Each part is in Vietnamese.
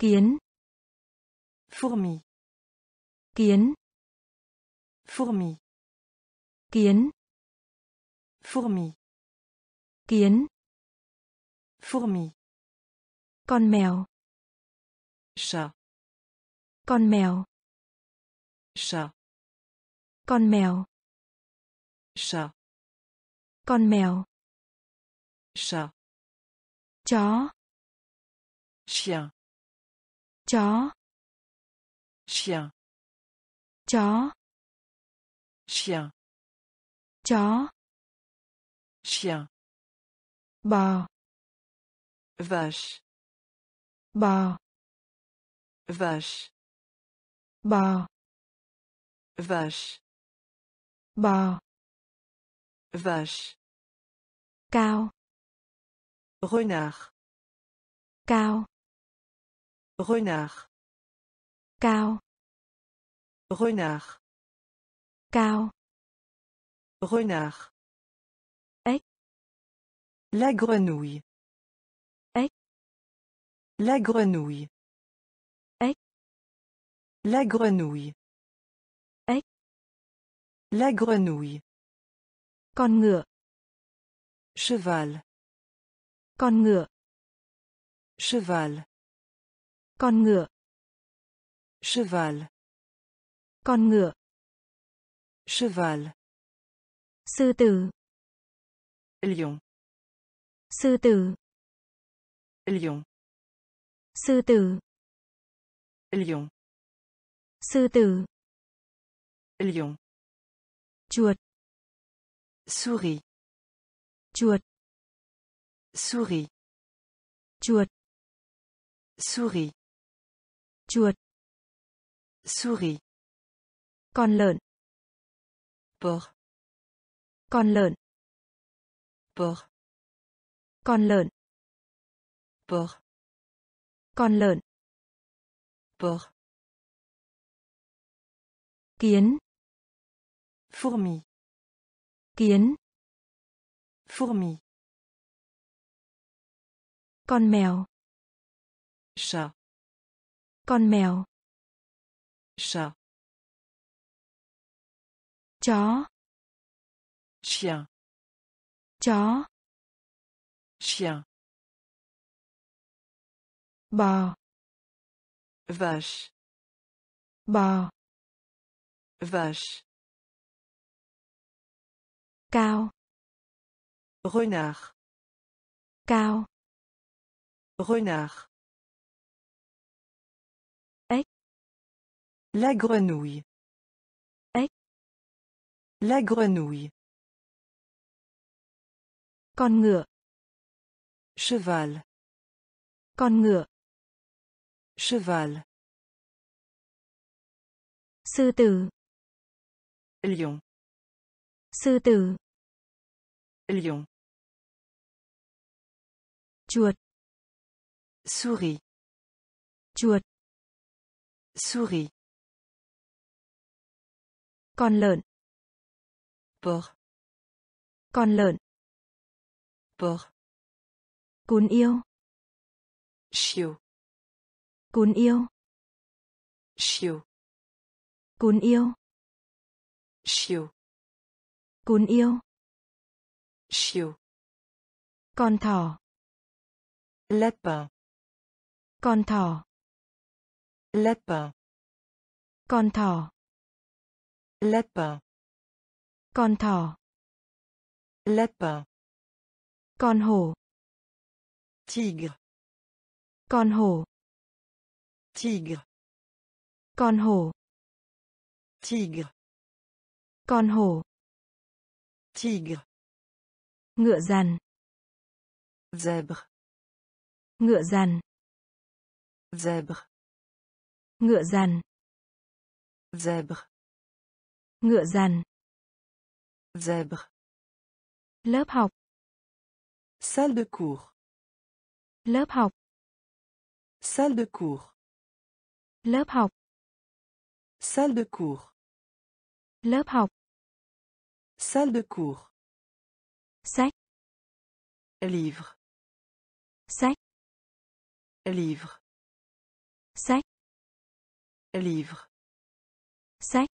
kiến Fourmi. kiến Fourmi. kiến Fourmi. kiến Fourmi. con mèo Chat. con mèo Chat. con mèo Chat. con mèo Chat. chó Chien. Chó Chien. chó Chien. chó Chien. bò Vache. bò Vache. bò Vache. bò Vache. cao Renard. cao Renard. cao Renard. cao Renard. Ếch. La grenouille. Ếch. La grenouille. Ếch. La grenouille. Ếch. La grenouille. con ngựa Cheval. con ngựa Cheval. Con ngựa Cheval. con ngựa Cheval. sư tử Lion. sư tử Lion. sư tử Lion. sư tử Lion. chuột Souris. chuột Souris. chuột Souris. Chuột Souris. con lợn Porc. con lợn Porc. con lợn Porc. con lợn Porc. kiến Fourmi. kiến Fourmi. con mèo Chat. Con mèo Chat. chó Chien. chó Chien. bò Vache. bò Vache. cao Renard. cao Renard. La grenouille. Ếch. La grenouille. con ngựa Cheval. con ngựa Cheval. sư tử Lion. sư tử Lion. chuột Souris. chuột Souris. Con lợn Porc. con lợn Porc. cún yêu Chiot. cún yêu Chiot. cún yêu Chiot. cún yêu Chiot. con thỏ Lapin. con thỏ Lapin. con thỏ Lapin. con thỏ Lapin. con hổ Tigre. con hổ Tigre. con hổ Tigre. con hổ Tigre. ngựa dằn Zèbre. ngựa dằn Zèbre. ngựa dằn Zèbre. Ngựa dằn Zèbre. lớp học Salle de cours. lớp học Salle de cours. lớp học Salle de cours. lớp học Salle de cours. sách Livre. sách Livre. sách livre, sách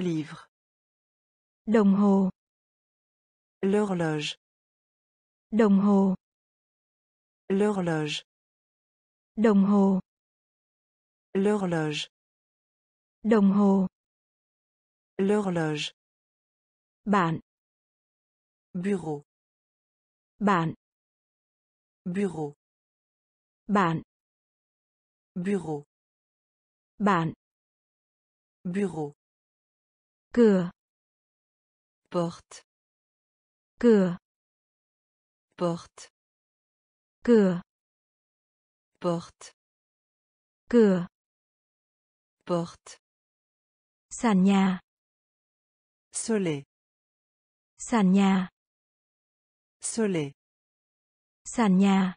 livre, đồng hồ. L'horloge, đồng hồ. L'horloge, đồng hồ. L'horloge, đồng hồ. L'horloge, bạn. Bureau, bạn. Bureau, bạn. Bureau, bạn. Bureau, cửa. Porte, cửa. Porte, cửa. Porte, cửa. Porte, sàn nhà. Soleil, sàn nhà. Soleil, sàn nhà.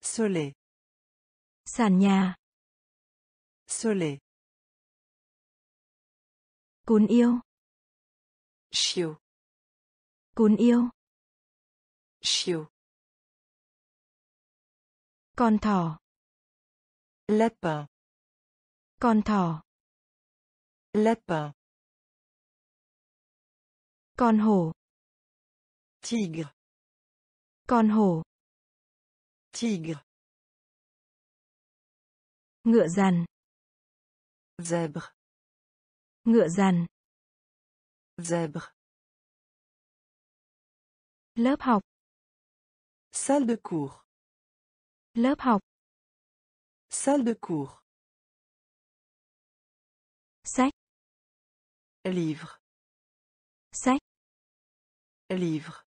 Soleil, sàn nhà. Soleil, cún yêu. Chiot, cún yêu. Chiot, con thỏ. Lapin, con thỏ. Lapin, con hổ. Tigre, con hổ. Tigre, ngựa dằn zèbre, ngựa dằn zèbre, lớp học. Salle de cours, lớp học. Salle de cours, sách. Livre, sách. Livre,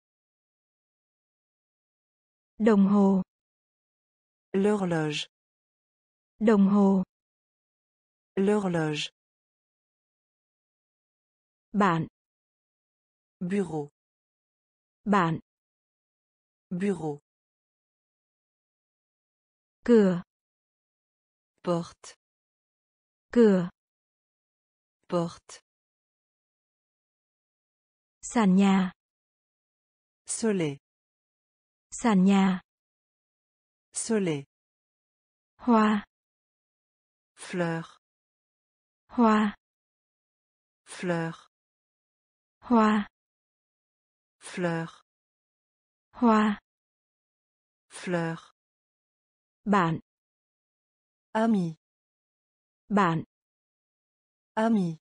đồng hồ. L'horloge, đồng hồ. L'horloge, bạn. Bureau, bạn. Bureau, cửa. Porte, cửa. Porte, sàn nhà. Soleil, sàn nhà. Soleil, hoa. Fleur, hoa. Fleur, hoa. Fleur, hoa. Fleur, bạn. Ami, bạn. Ami,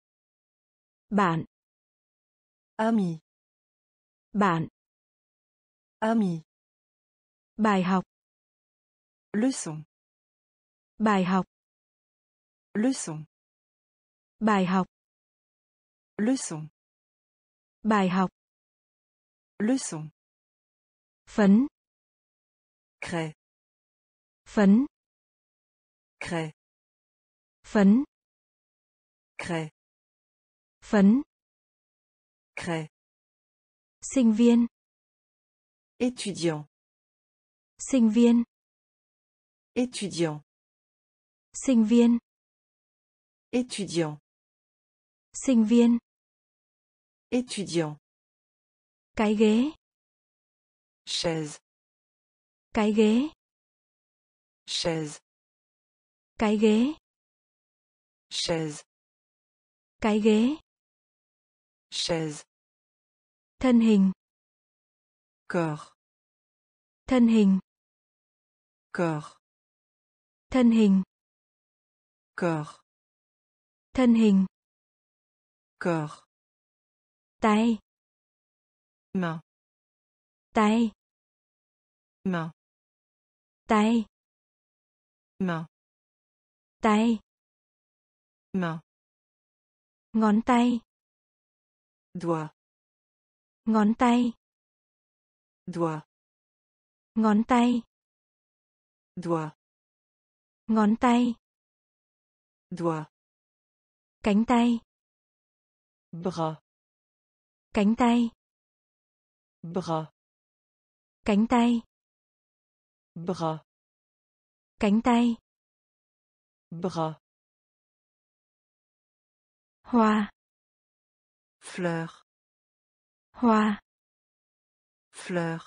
bạn. Ami, bạn. Ami, bài học. Leçon, bài học. Leçon, bài học. Leçon, bài học. Leçon, phấn. Craie, phấn. Craie, phấn. Craie, phấn. Craie, sinh viên. Étudiant, sinh viên. Étudiant, sinh viên. Étudiant, sinh viên étudiant, cái ghế. Chaise, cái ghế. Chaise, cái ghế. Chaise, cái ghế. Chaise, thân hình. Corps, thân hình. Corps, thân hình. Corps, thân hình. Corps, tay. Main, tay. Main, tay. Main, tay. Main, ngón tay. Doigt, ngón tay. Doigt, ngón tay. Doigt, ngón tay. Doigt, cánh tay. Bras, cánh tay. Bras, cánh tay. Bras, cánh tay. Bras, hoa. Fleur, hoa. Fleur,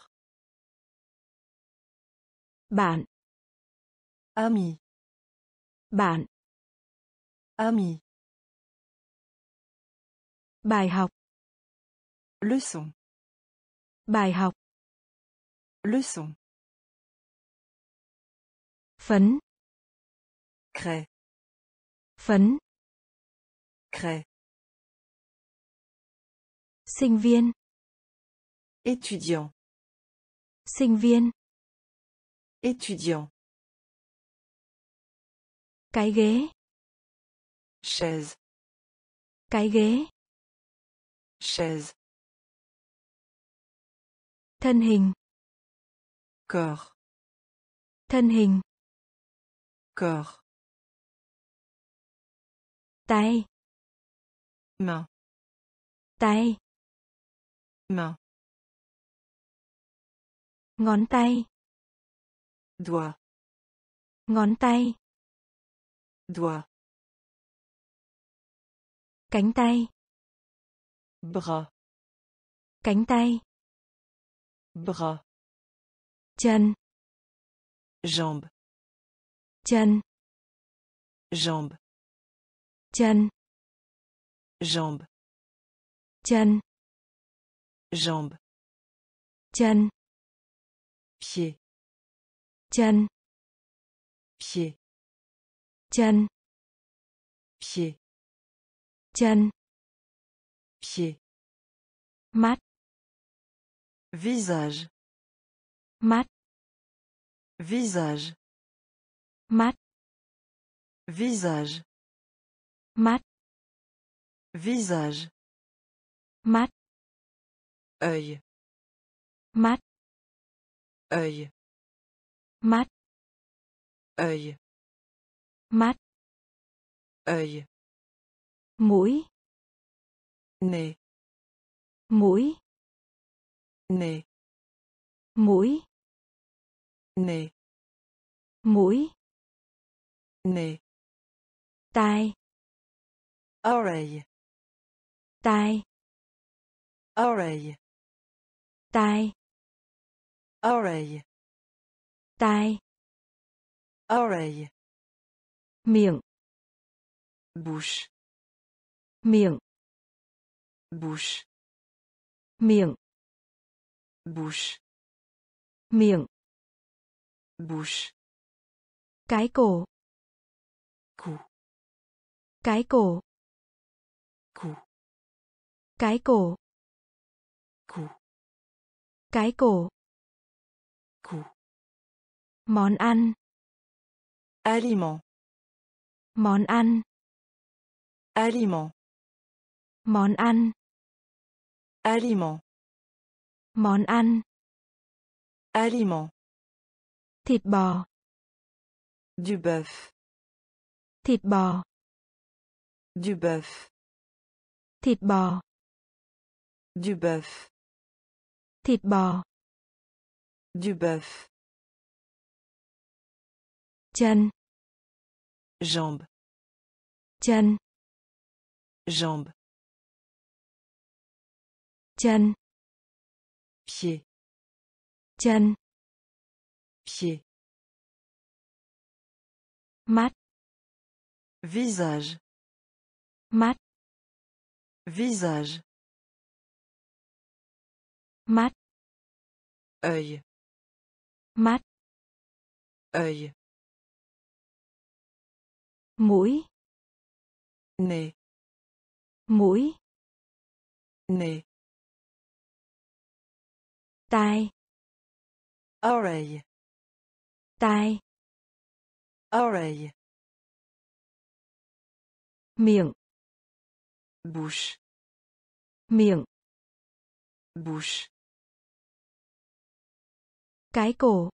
bạn. Ami, Bạn. Ami. Bài học. Leçon. Bài học. Leçon. Phấn. Craie. Phấn. Craie. Sinh viên. Étudiant. Sinh viên. Étudiant. Cái ghế. Chaise. Cái ghế. Chaise. Thân hình. Corps. Thân hình. Corps. Tay. Main. Tay. Main. Ngón tay. Doigt. Ngón tay. Doigt. Cánh tay. Bras. Cánh tay. Bras. Chân. Jambe. Chân. Jambe. Chân. Jambe. Chân. Jambe. Chân. Pied. Chân. Pied. Chân. Pied. Chân. Pied. Mắt. Visage. Mắt. Visage. Mắt. Visage. Mắt. Visage. Mắt. Œil. Mắt. Œil. Mắt. Œil. Mắt. Œil. Mũi. Nez. Mũi. Nez. Mũi. Nez. Mũi. Nez. Tai. Oreille. Tai. Oreille. Tai. Oreille. Tai. Oreille. Miệng. Bouche. Miệng. Bouche. Miệng. Bouche. Miệng. Bouche. Cái cổ. Cou. Cái cổ. Cou. Cái cổ. Cou. Cái cổ. Cou. Món ăn. Aliment. Món ăn. Aliment. Món ăn. Aliment. Món ăn. Aliment. Thịt bò. Du bœuf. Thịt bò. Du bœuf. Thịt bò. Du bœuf. Thịt bò. Du bœuf. Chân. Jambe. Chân. Jambe. Chân. Pied. Chân. Pied. Mắt. Visage. Mắt. Visage. Mắt. Œil. Mắt. Œil. Mũi. Nez. Mũi. Nez. Tai. Oreille. Tai. Oreille. Miệng. Bouche. Miệng. Bouche. Cái cổ.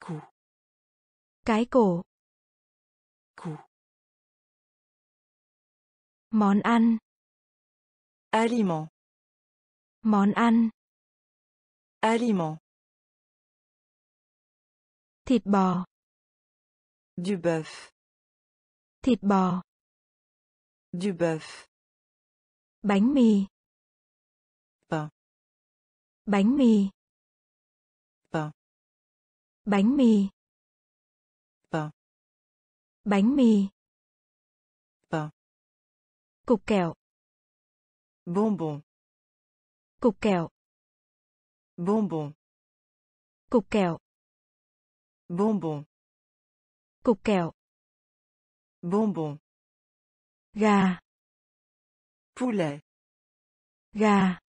Cou. Cái cổ. Cou. Món ăn. Aliment. Món ăn. Aliment. Thịt bò. Du bœuf. Thịt bò. Du bœuf. Bánh mì. Pain. Bánh mì. Pain. Bánh mì. Pain. Bánh mì. Pain. Cục kẹo. Bonbon. Cục kẹo. Bonbon. Cục kẹo. Bonbon. Cục kẹo. Bonbon. Gà. Poulet. Gà.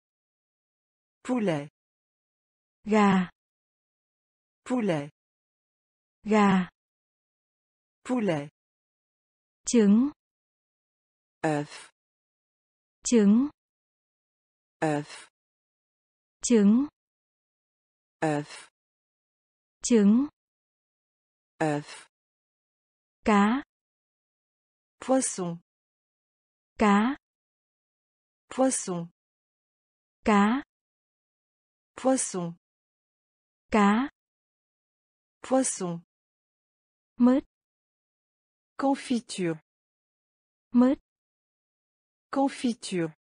Poulet. Gà. Poulet. Gà. Poulet. Trứng. œuf, Trứng. œuf, Trứng. Œuf, Trứng. œuf, Cá. poisson, Cá. poisson, Cá. poisson, Cá. poisson, Mứt. confiture, Mứt. confiture,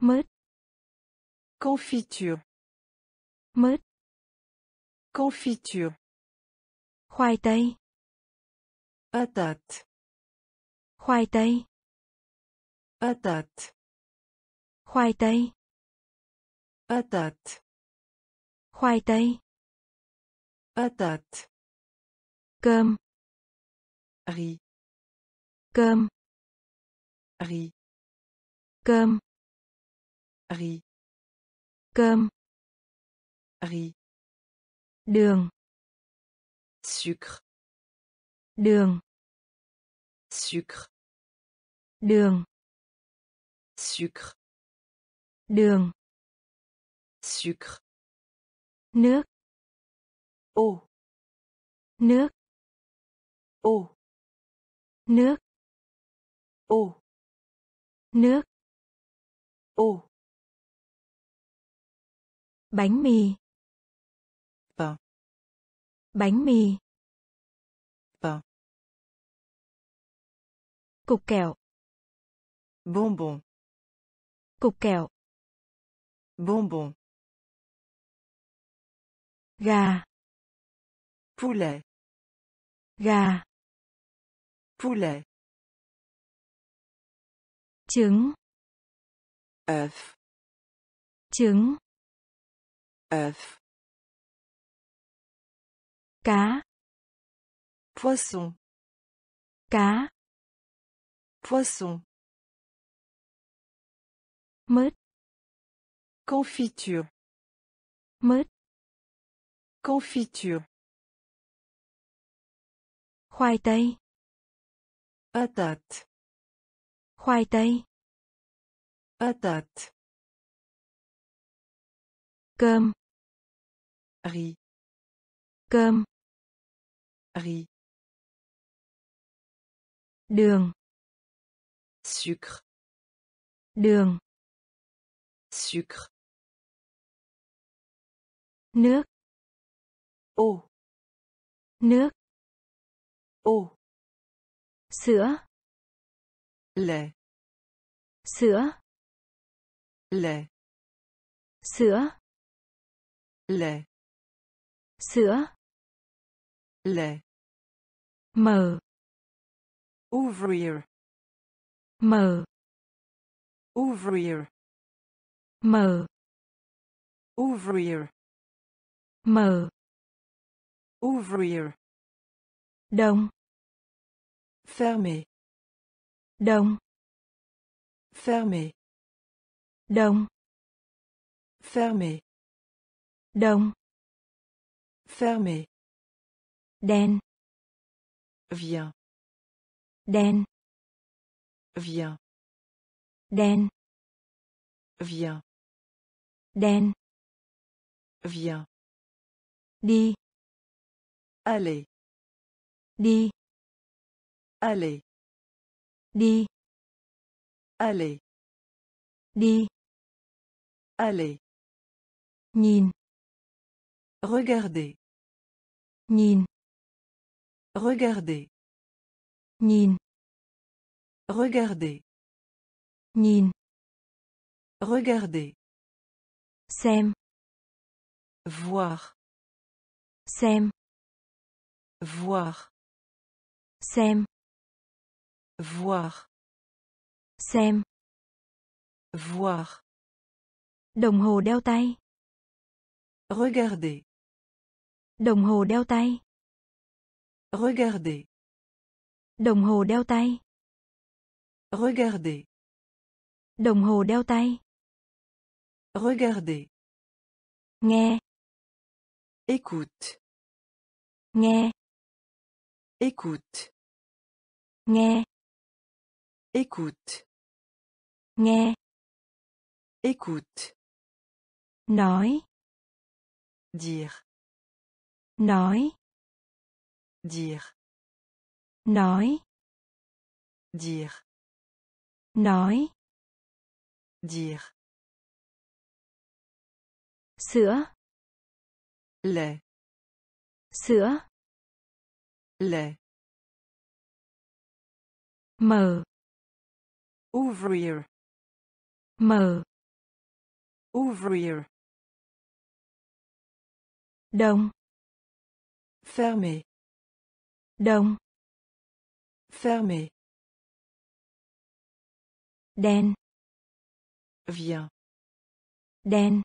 Mứt. confiture, Mứt. Confiture, Khoai tây. patate, Khoai tây. patate, Khoai tây. patate, Khoai tây. patate, Cơm. riz, Cơm. riz, Cơm. riz, Cơm. riz, Đường. sucre, Đường. sucre, Đường. sucre, Đường. sucre, Nước. eau, Nước. eau, Nước. eau, Nước. eau, Bánh mì. Pain, Bánh mì. pain, Cục kẹo. bonbon, Cục kẹo. bonbon, Gà. poulet, Gà. poulet, Trứng. œuf, Trứng. œuf, Cá. poisson, Cá. poisson, Mứt. confiture, Mứt. confiture, Khoai tây. patate, Khoai tây. patate, Cơm. riz, Cơm. Riz, Đường. sucre, Đường. sucre, Nước. eau, Nước. Sữa. lait, Sữa. lait, Sữa. lait, Sữa. lait, Mở. ouvrir, Mở. ouvrir, Mở. ouvrir, Mở. ouvrir, Đồng. fermer, Đồng. fermer, Đồng. fermer, Đồng. fermer, Đen. Viens, Đen. viens, Đen. viens, Đen. viens, Đi. allez, Đi. allez, Đi. allez, Đi. allez, Nhìn. regardez, Nhìn. Regardez, Nhìn. regardez, Nhìn. regardez, Xem. voir, Xem. voir, xem Voir. xem Voir. đồng hồ đeo tay Regarder. đồng hồ đeo tay Regarder. đồng hồ đeo tay Regarder. đồng hồ đeo tay Regarder. nghe Écoute. nghe Écoute. nghe Écoute. nghe Écoute. nói Dire. nói Dire. nói Dire. nói Dire. sữa Lait. sữa Lait. mở Ouvrir. mở Ouvrir. đồng Fermer. Đồng Fermer. đèn Viens. đèn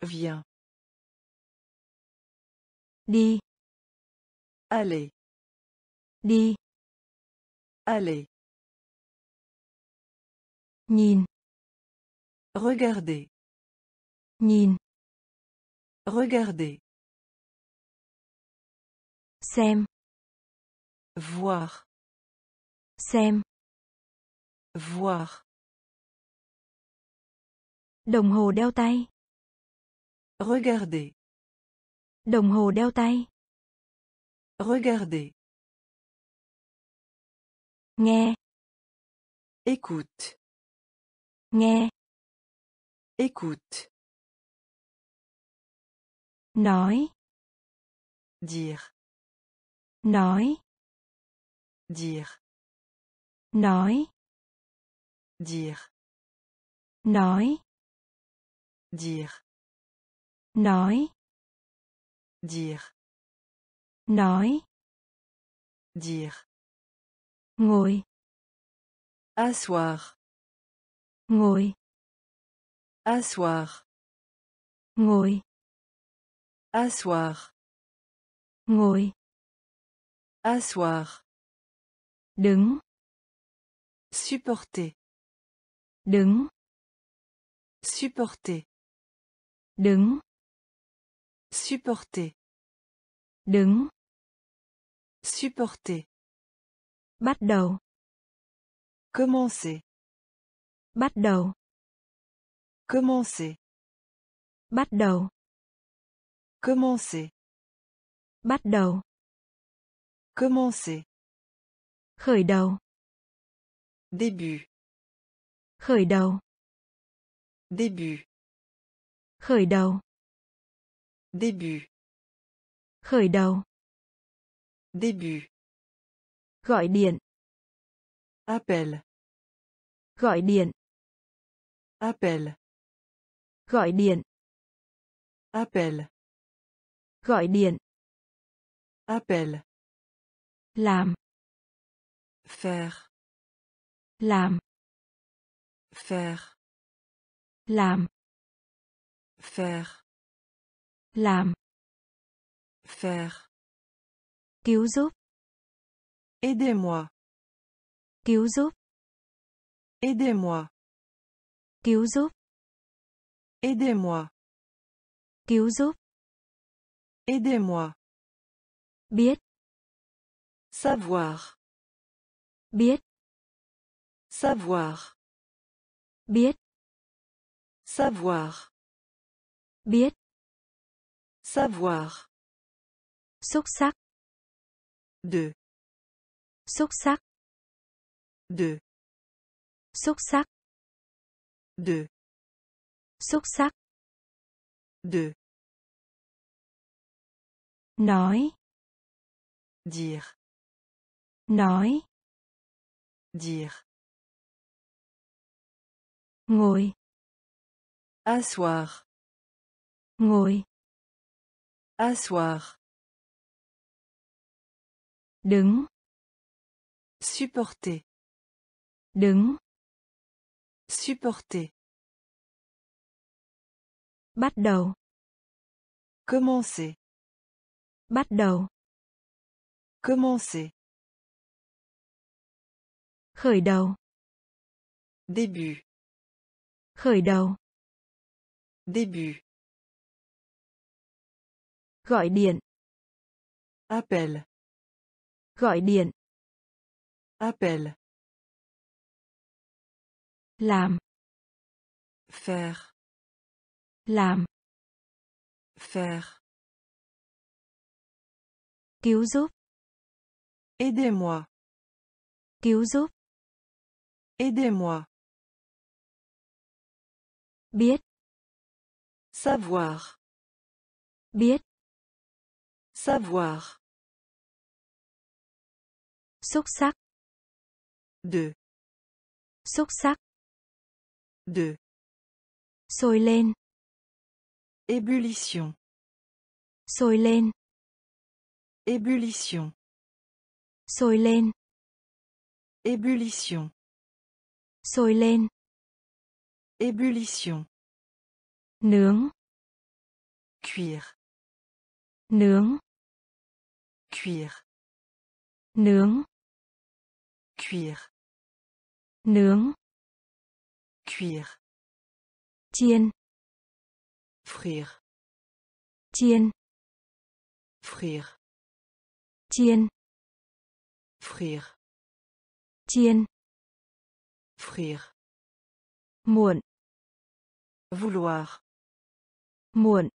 Viens. đi Allez. đi Allez. nhìn Regardez. nhìn Regardez. xem Voir. xem Voir. đồng hồ đeo tay Regardez. đồng hồ đeo tay Regardez. nghe Écoute. nghe Écoute. nói Dire. nói Dire. nói Dire. nói Dire. nói Dire. nói Dire. ngồi Asseoir. ngồi Asseoir. ngồi Asseoir. ngồi Asseoir. Đứng Supporter. đứng Supporter. đứng Supporter. đứng Supporter. bắt đầu Commencer. bắt đầu Commencer. bắt đầu Commencer. bắt đầu Commencer. Khởi đầu Début. khởi đầu Début. khởi đầu Début. khởi đầu Début. gọi điện Appel. gọi điện Appel. gọi điện Appel. gọi điện Appel. làm Faire. làm Faire. làm Faire. làm Faire. cứu giúp Aidez-moi. cứu giúp Aidez-moi. cứu giúp Aidez-moi. cứu giúp Aidez-moi. biết Savoir. Biết Savoir. biết Savoir. biết Savoir. xúc sắc De. xúc sắc De. xúc sắc De. xúc sắc De. nói Dire. nói Dire. ngồi Asseoir. ngồi Asseoir. đứng Supporter. đứng Supporter. bắt đầu Commencer. bắt đầu Commencer. Khởi đầu Début. khởi đầu Début. gọi điện Appel. gọi điện Appel. làm Faire. làm Faire. cứu giúp Aidez-moi. cứu giúp Aidez-moi. biết Savoir. biết Savoir. xúc sắc De. xúc sắc De. sôi lên Ébullition. sôi lên Ébullition. sôi lên Ébullition. Sôi lên Ébullition. nướng Cuire. nướng Cuire. nướng Cuire. nướng Cuire. chiên Frire. chiên Frire. chiên Frire. chiên Frire. muộn Vouloir. muộn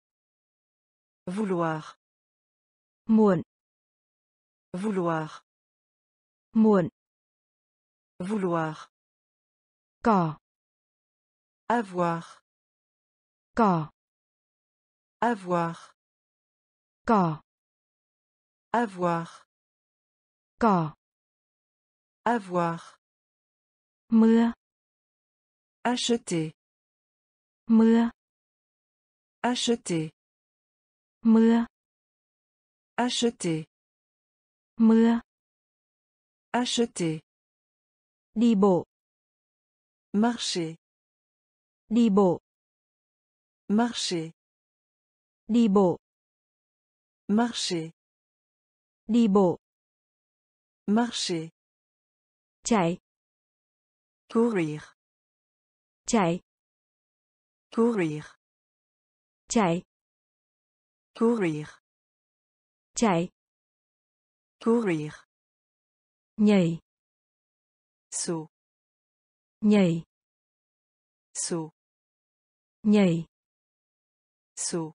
Vouloir. muộn Vouloir. muộn Vouloir. cỏ Avoir. cỏ Avoir. cỏ Avoir. cỏ Avoir. Mưa Acheter. mưa Acheter. mưa Acheter. mưa Acheter. đi bộ Marcher. đi bộ Marcher. đi bộ Marcher. đi bộ Marcher. chạy Courir. chạy Courir. chạy Courir. chạy Courir. nhảy Saut. nhảy Saut. nhảy Saut.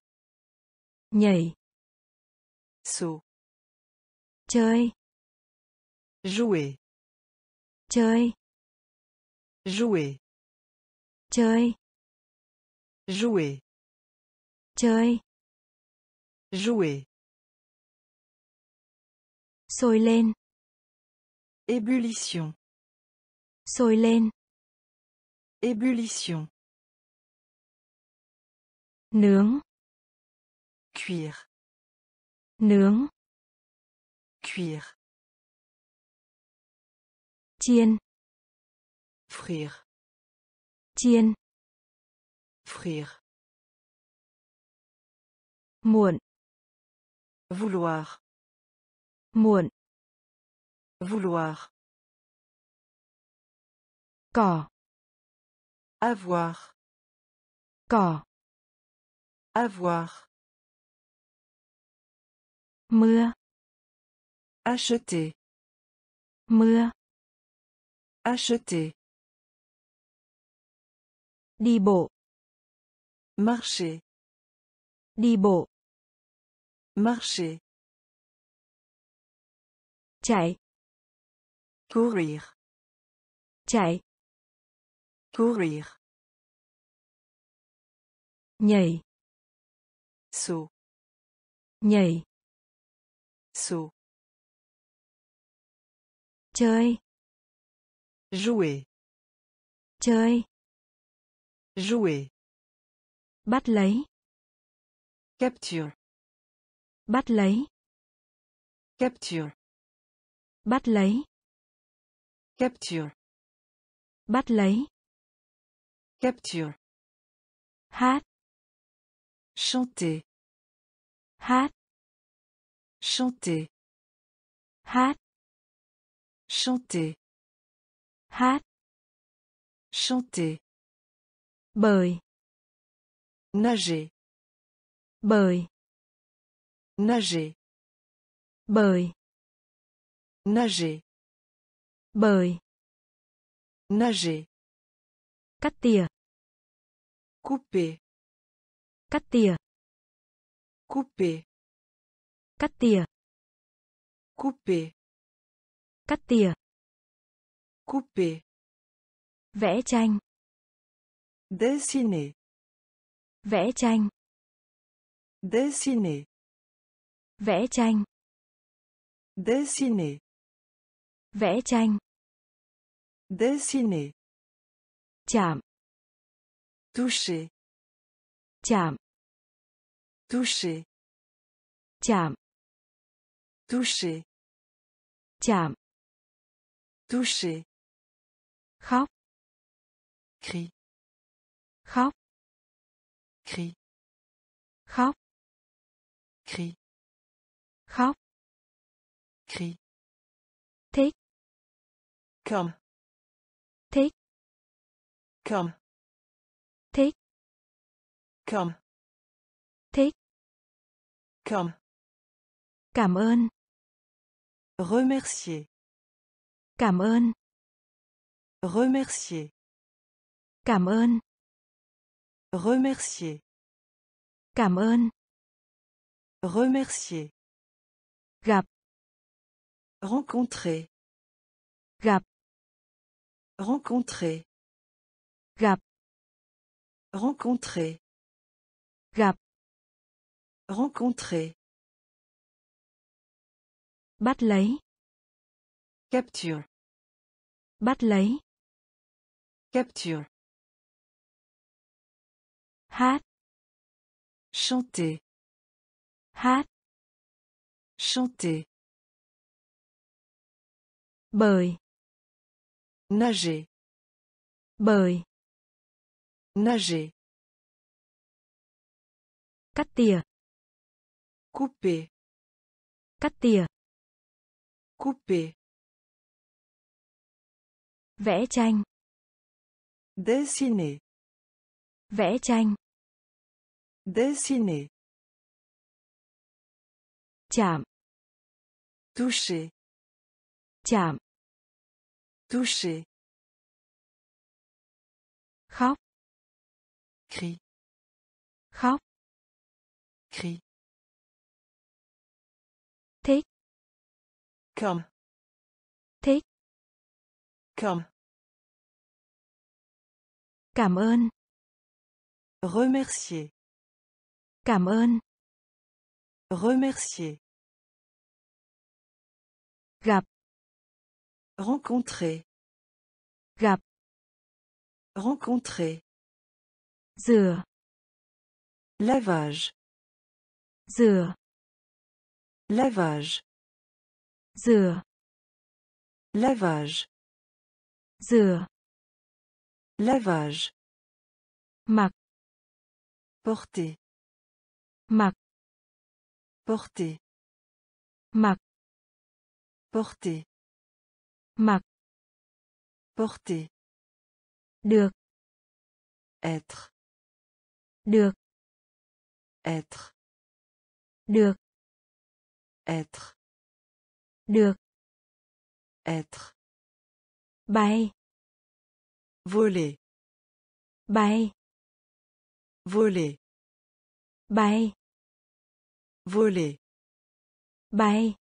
nhảy Saut. chơi Jouer. chơi Jouer. chơi Jouer. chơi Jouer. sôi lên Ébullition. sôi lên Ébullition. nướng Cuire. nướng Cuire. chiên Frire. chiên Frire. muộn Vouloir. muộn Vouloir. cỏ Avoir. cỏ Avoir. mưa Acheter. mưa Acheter. Đi bộ Marcher. đi bộ Marcher. chạy Courir. chạy Courir. nhảy Saut. nhảy Saut. chơi Jouer. chơi Jouer. bắt lấy Capture. bắt lấy Capture. bắt lấy Capture. Bắt lấy. Capture. Hát. Chanter. Hát. Chanter. Hát. Chanter. Hát. Chanter. Bơi. Nager. Bơi. Nager. Bơi. Nager. Bơi. Nager. Cắt tỉa. Couper. Cắt tỉa. Couper. Cắt tỉa. Couper. Cắt tỉa. Couper. Vẽ tranh. Dessiner. Vẽ tranh. Dessiner. Vẽ tranh. Dessiner. Vẽ tranh. Dessiner. Chạm. Toucher. Chạm. Toucher. Chạm. Toucher. Chạm. Toucher. Khóc. Cri. Khóc. Cri. Khóc. Cri. Khóc. Cri. Thích. Comme. Thích. Comme. Thích. Comme. Thích. Comme. Cảm ơn. Remercier. Cảm ơn. Remercier. Cảm ơn. Remercier. Cảm ơn. Remercier. Gặp. Rencontrer. Gặp. Rencontrer. Gặp. Rencontrer. Gặp. Rencontrer. Bắt lấy. Capture. Bắt lấy. Capture. Hát. Chanter. Hát. Chanter. Bơi. Nager. Bơi. Nager. Cắt tỉa. Couper. Cắt tỉa. Couper. Vẽ tranh. Dessiner. Vẽ tranh. Dessiner. Chạm. Toucher. Chạm. Toucher. Khóc. Cri. Khóc. Cri. Thích. Comme. Thích. Comme. Cảm ơn. Remercier. Cảm ơn. Remercier. Gặp. Rencontrer. Gặp. Rencontrer. Rửa. Lavage. Rửa. Lavage. Rửa. Lavage. Rửa. Lavage. Mặc. Porter. Mặc. Porter. Mặc. Porter. Mặc. Porter. Được. Être. Được. Être. Được. Être. Được. Être. Bay. Voler. Bay. Voler. Bay. Voler. Bay.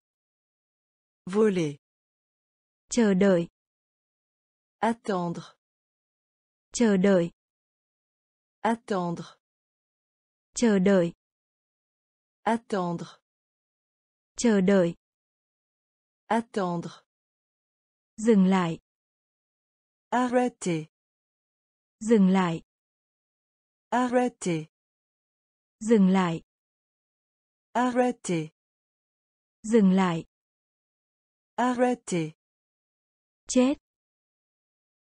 Voler. Chờ đợi. Attendre. Chờ đợi. Attendre. Chờ đợi. Attendre. Chờ đợi. Attendre. Dừng lại. Arrêter. Dừng lại. Arrêter. Dừng lại. Arrêter. Dừng lại. Arrêter. Chết.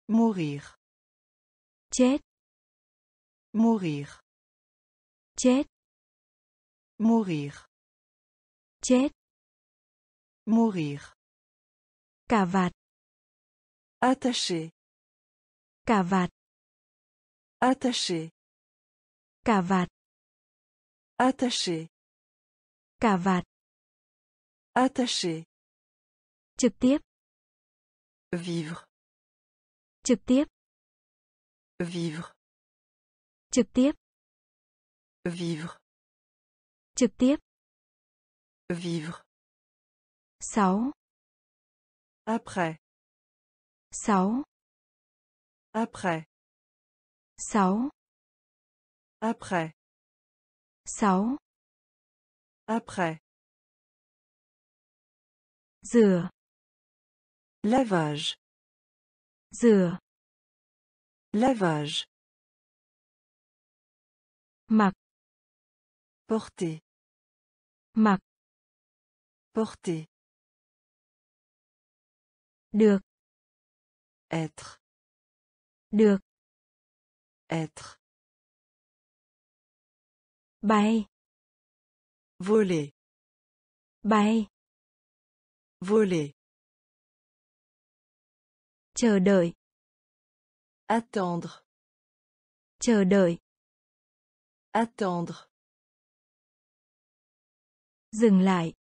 Mourir. chết Mourir. chết Mourir. chết Mourir. cà vạt Attaché. cà vạt Attaché. cà vạt Attaché. cà vạt Attaché. trực tiếp Vivre. trực tiếp Vivre. trực tiếp Vivre. trực tiếp Vivre. sáu Après. sáu Après. sáu Après. Après. rửa Lavage. rửa Lavage. mặc Porter. mặc Porter. được Être. được Être. Bay Voler. bay Voler. chờ đợi Attendre. chờ đợi Attendre. dừng lại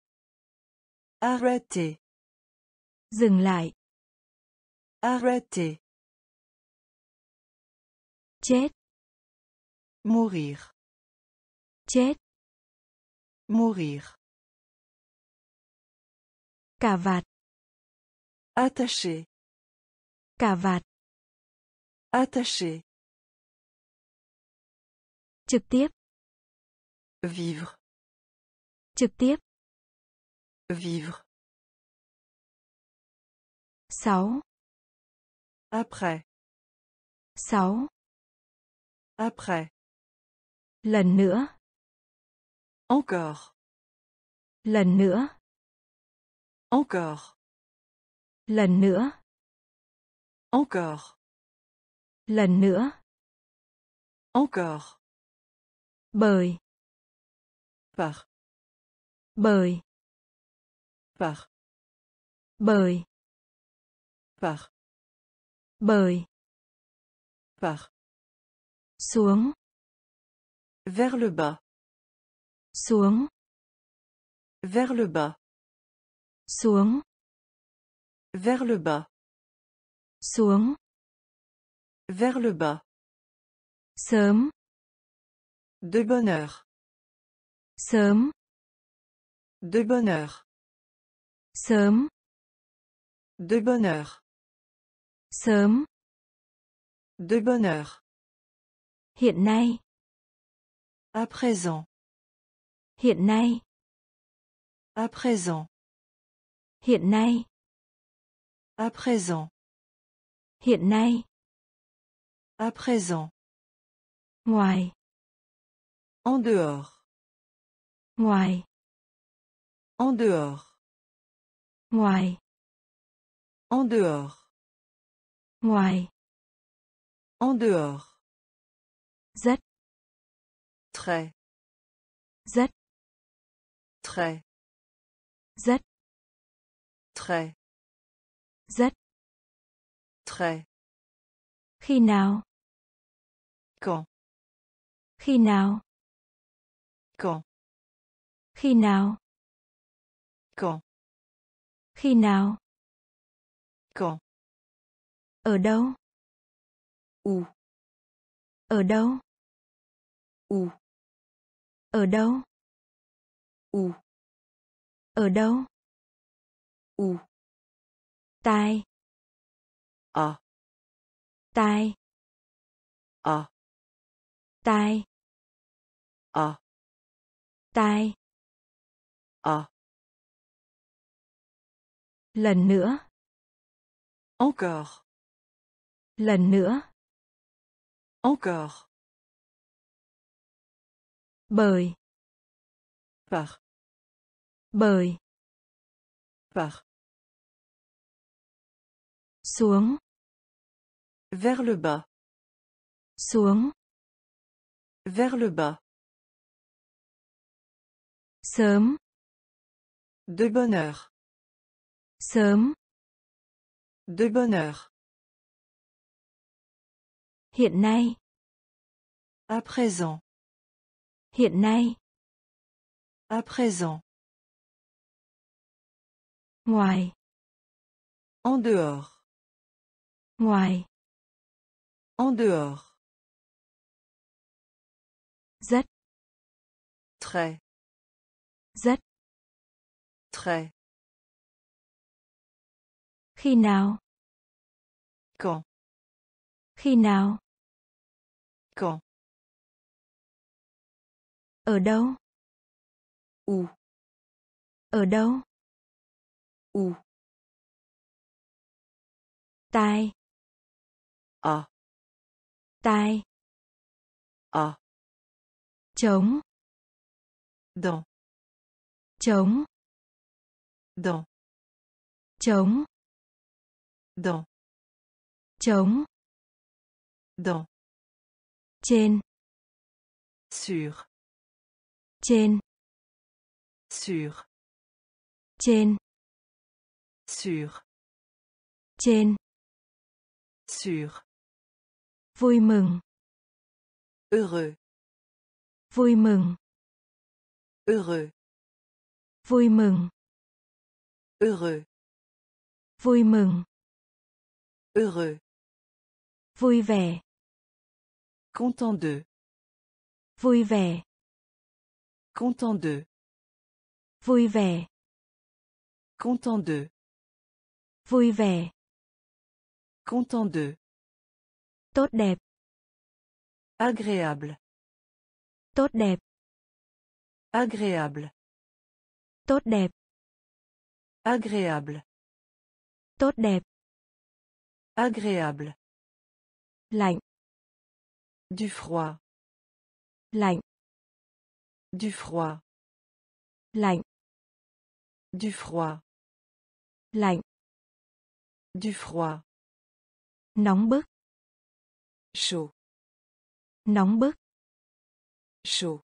Arrêter. dừng lại Arrêter. chết Mourir. Chết Mourir. cà vạt Attaché. cà vạt Attaché. trực tiếp Vivre. trực tiếp Vivre. sáu Après. sáu Après. lần nữa Encore. lần nữa Encore. lần nữa Encore. lần nữa Encore. bởi Par. bởi Par. bởi Par. bởi Par. xuống Vers le bas. Xuống Vers le bas. xuống Vers le bas. xuống Vers le bas. sớm De bonne heure. sớm De bonne heure. sớm De bonne heure. sớm De bonne heure. hiện nay À présent. Hiện nay À présent. hiện nay À présent. hiện nay À présent. ngoài En dehors. ngoài En dehors. ngoài En dehors. ngoài En dehors. rất Très. rất Très. rất Très. rất Très. khi nào Quand. khi nào Quand. khi nào Quand. khi nào Quand. ở đâu Où. ở đâu Où. ở đâu Où. ở đâu Où. tai À. tai À. tai À. tai À. lần nữa Encore. lần nữa Encore. bởi Par. Bởi Par. xuống Vers le bas. xuống Vers le bas. sớm De bonne heure. sớm De bonne heure. hiện nay À présent. hiện nay À présent. Ngoài En dehors. ngoài En dehors. rất Très. rất Très. khi nào Quand. khi nào Quand. ở đâu Où. ở đâu Où. tai À. tai À. trống Dans. trống Dans. trống Dans. trống Dans. trên Sur. trên Sur. trên Sur. trên Sur. vui mừng Heureux. vui mừng Heureux. vui mừng Heureux. vui mừng Heureux. vui vẻ Content de. vui vẻ Content de. vui vẻ Content de. Vui vẻ Content de. tốt đẹp Agréable. tốt đẹp Agréable. tốt đẹp Agréable. tốt đẹp Agréable. lạnh Du froid. lạnh Du froid. lạnh Du froid. lạnh Du froid. nóng bức Chaud. nóng bức Chaud.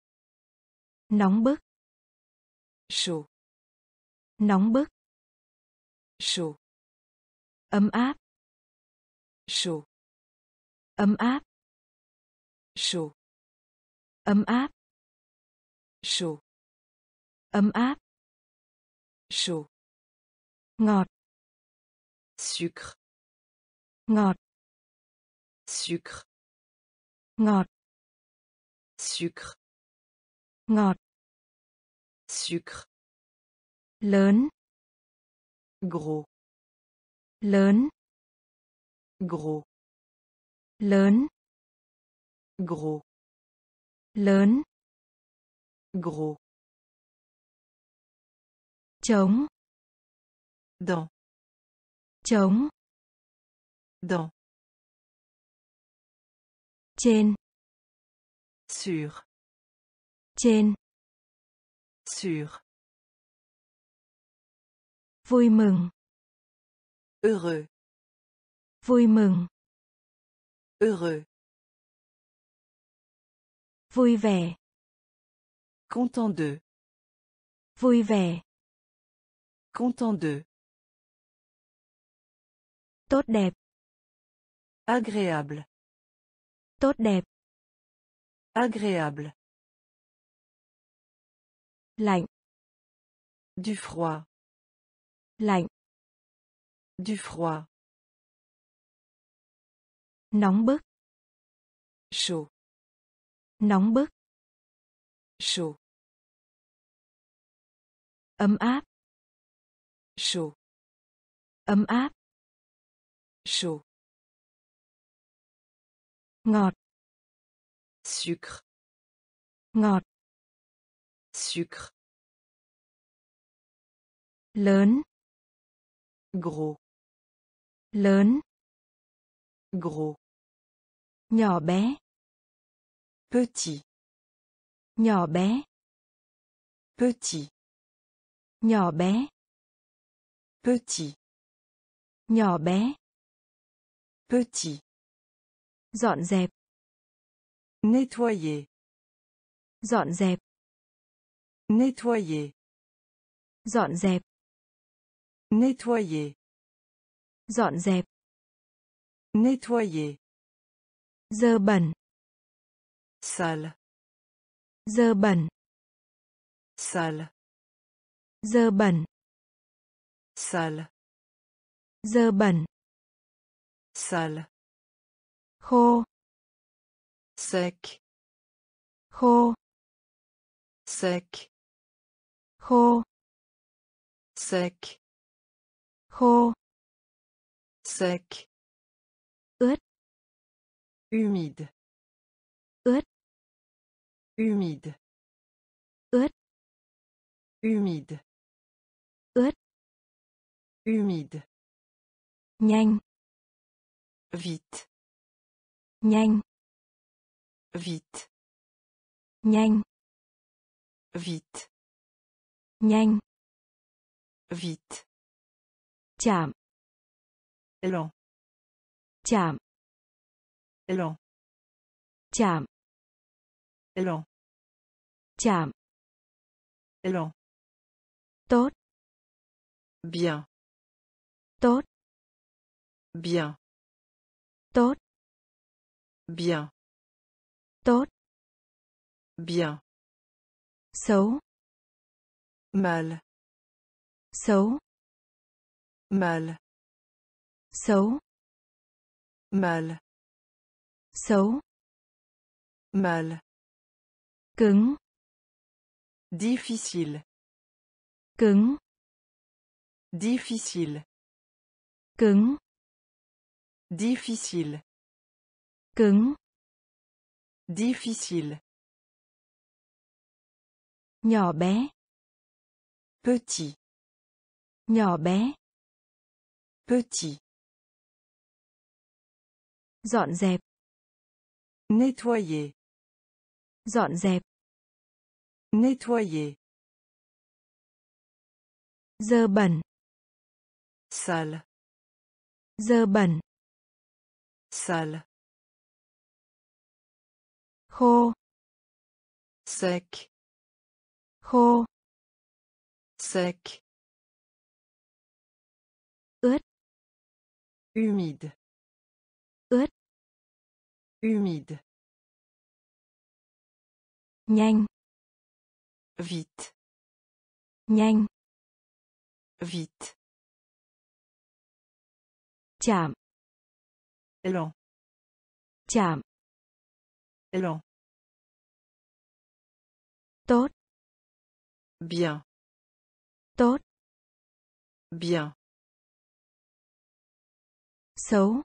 nóng bức Chaud. nóng bức Chaud. ấm áp Chaud. ấm áp Chaud. ấm áp Chaud. ấm áp Chaud. ngọt Sucre. ngọt Sucre. ngọt Sucre. ngọt Sucre. lớn Gros. lớn Gros. lớn Gros. lớn Gros. Dans. Trống Dans. trên Sur. trên Sur. vui mừng Heureux. vui mừng Heureux. vui vẻ Content de. vui vẻ Content de. Tốt đẹp Agréable. tốt đẹp Agréable. lạnh Du froid. lạnh Du froid. nóng bức Chaud. nóng bức Chaud. ấm áp Chaud. ấm áp Chaud. ngọt Sucre. ngọt Sucre. lớn Gros. lớn Gros. nhỏ bé Petit. nhỏ bé Petit. nhỏ bé Petit. nhỏ bé Petit. dọn dẹp Nettoyer. dọn dẹp Nettoyer. dọn dẹp Nettoyer. dọn dẹp Nettoyer. dơ bẩn Sale. dơ bẩn Sale. dơ bẩn Sale. dơ bẩn Sale. khô Sec. khô Sec. khô Sec. khô Sec. ướt Humide. ướt Humide. ướt Humide. ướt Humide. nhanh Vite. nhanh Vite. nhanh Vite. nhanh Vite. chạm Lent. chạm Lent. chạm Lent. chạm Lent. tốt Bien. tốt Bien. Tốt Bien. tốt Bien. xấu Mal. xấu Mal. xấu Mal. xấu Mal. cứng Difficile. cứng Difficile. cứng Difficile. cứng Difficile. nhỏ bé Petit. nhỏ bé Petit. dọn dẹp Nettoyer. dọn dẹp Nettoyer. dơ bẩn Sale. dơ bẩn Sale. Sec. khô Sec. ướt Humide. ướt Humide. nhanh Vite. nhanh Vite. chạm Lent. Chạm Lent. tốt Bien. tốt Bien. xấu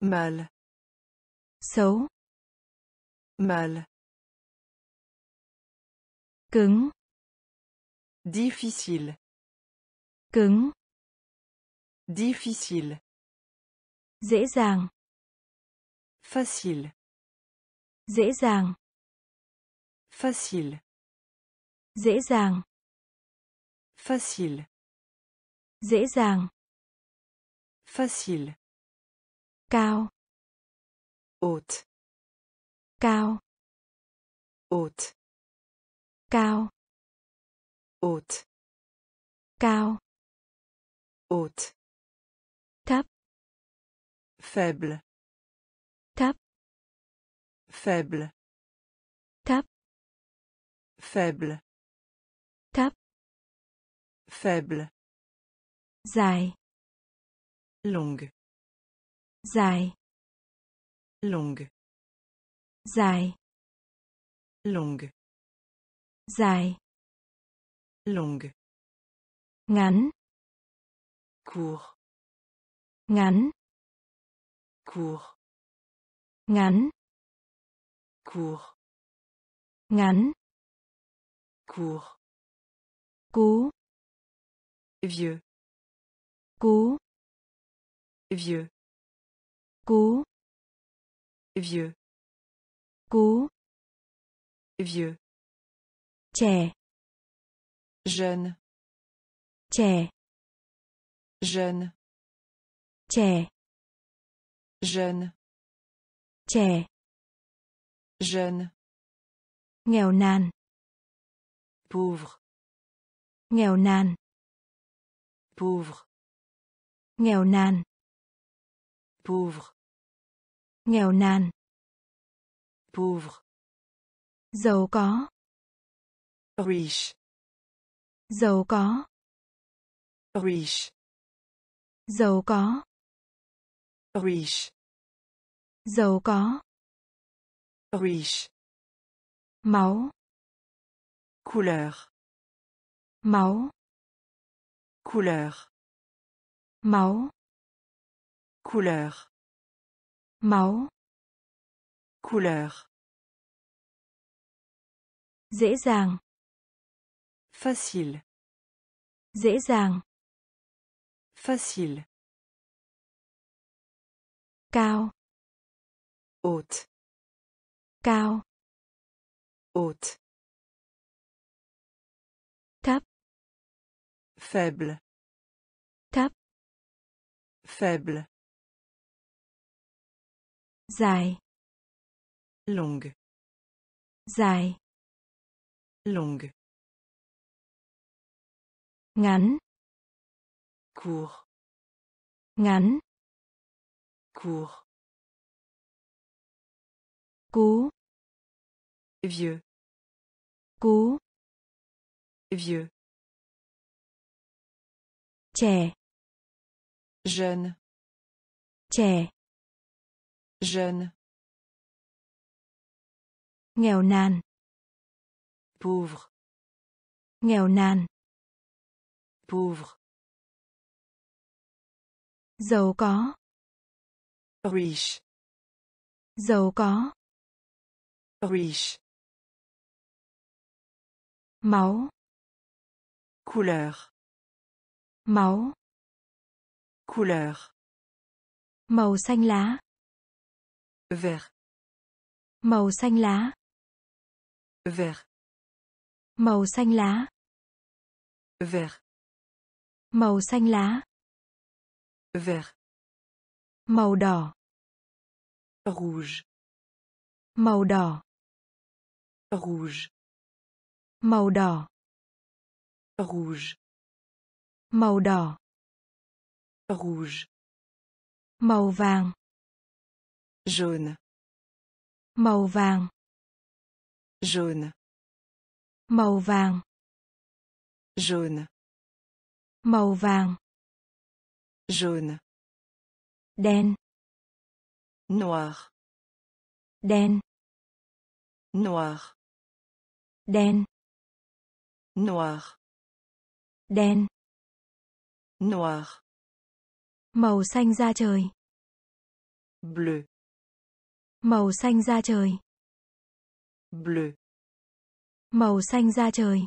Mal. xấu Mal. cứng Difficile. cứng Difficile. dễ dàng Facile. dễ dàng Facile. dễ dàng Facile. dễ dàng Facile. cao Haute. cao Haute. cao Haute. cao Haute. thấp Faible. Faible. thấp Faible. thấp Faible. dài Longue. dài Longue. dài Longue. dài Longue. ngắn Court. ngắn Court. ngắn Court. ngắn Court. cú Vieux. cú Vieux. cú Vieux. cú Vieux. trẻ Jeune. trẻ Jeune. trẻ Jeune. trẻ jeune, nghèo nàn. Pauvre, nghèo nàn. Pauvre, nghèo nàn. Pauvre, nghèo nàn. Pauvre, giàu có. Riche, giàu có. Riche, giàu có. Riche, giàu có riche, máu. Couleur, máu. Couleur, máu. Couleur, máu. Couleur, dễ dàng. Facile, dễ dàng. Facile, cao. Haute, cao. Haute, thấp. Faible, thấp. Faible, dài. Longue, dài. Longue, ngắn. Court, ngắn. Court, cú. Vieux, cú. Vieux, trẻ. Jeune, trẻ. Jeune, nghèo nàn. Pauvre, nghèo nàn. Pauvre, giàu có. Riche, giàu có riche, máu. Couleur, máu. Couleur, màu xanh lá. Vert, màu xanh lá. Vert, màu xanh lá. Vert, màu xanh lá. Vert, màu đỏ. Rouge, màu đỏ rouge, màu đỏ. Rouge, màu đỏ. Rouge, màu vàng. Jaune, màu vàng. Jaune, màu vàng. Jaune, màu vàng. Jaune, đen. Noir, đen. Noir, đen noir, đen noir, màu xanh da trời bleu, màu xanh da trời bleu, màu xanh da trời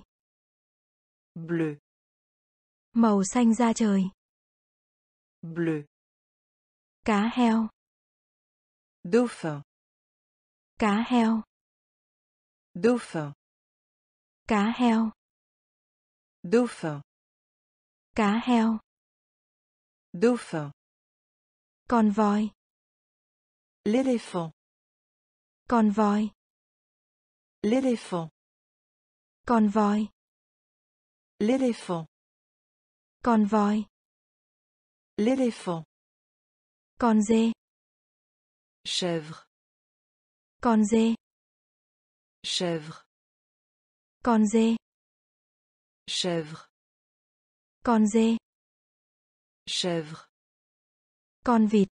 bleu, màu xanh da trời bleu, cá heo dauphin, cá heo dauphin, cá heo. Dauphin, cá heo. Dauphin, con voi. L'éléphant, con voi. L'éléphant, con voi. L'éléphant, con voi. L'éléphant, con dê. Chèvre, con dê. Chèvre, con dê. Chèvre, con dê. Chèvre, con vịt.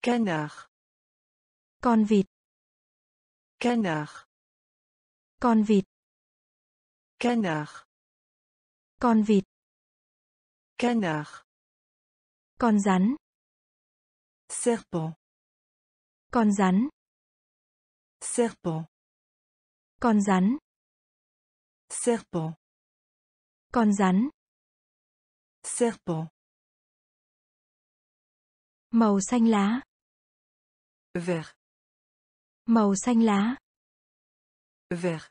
Canard, con vịt. Canard, con vịt. Canard, con vịt. Canard, con rắn. Serpent, con rắn. Serpent, con rắn serpent, con rắn. Serpent, màu xanh lá. Vert, màu xanh lá. Vert,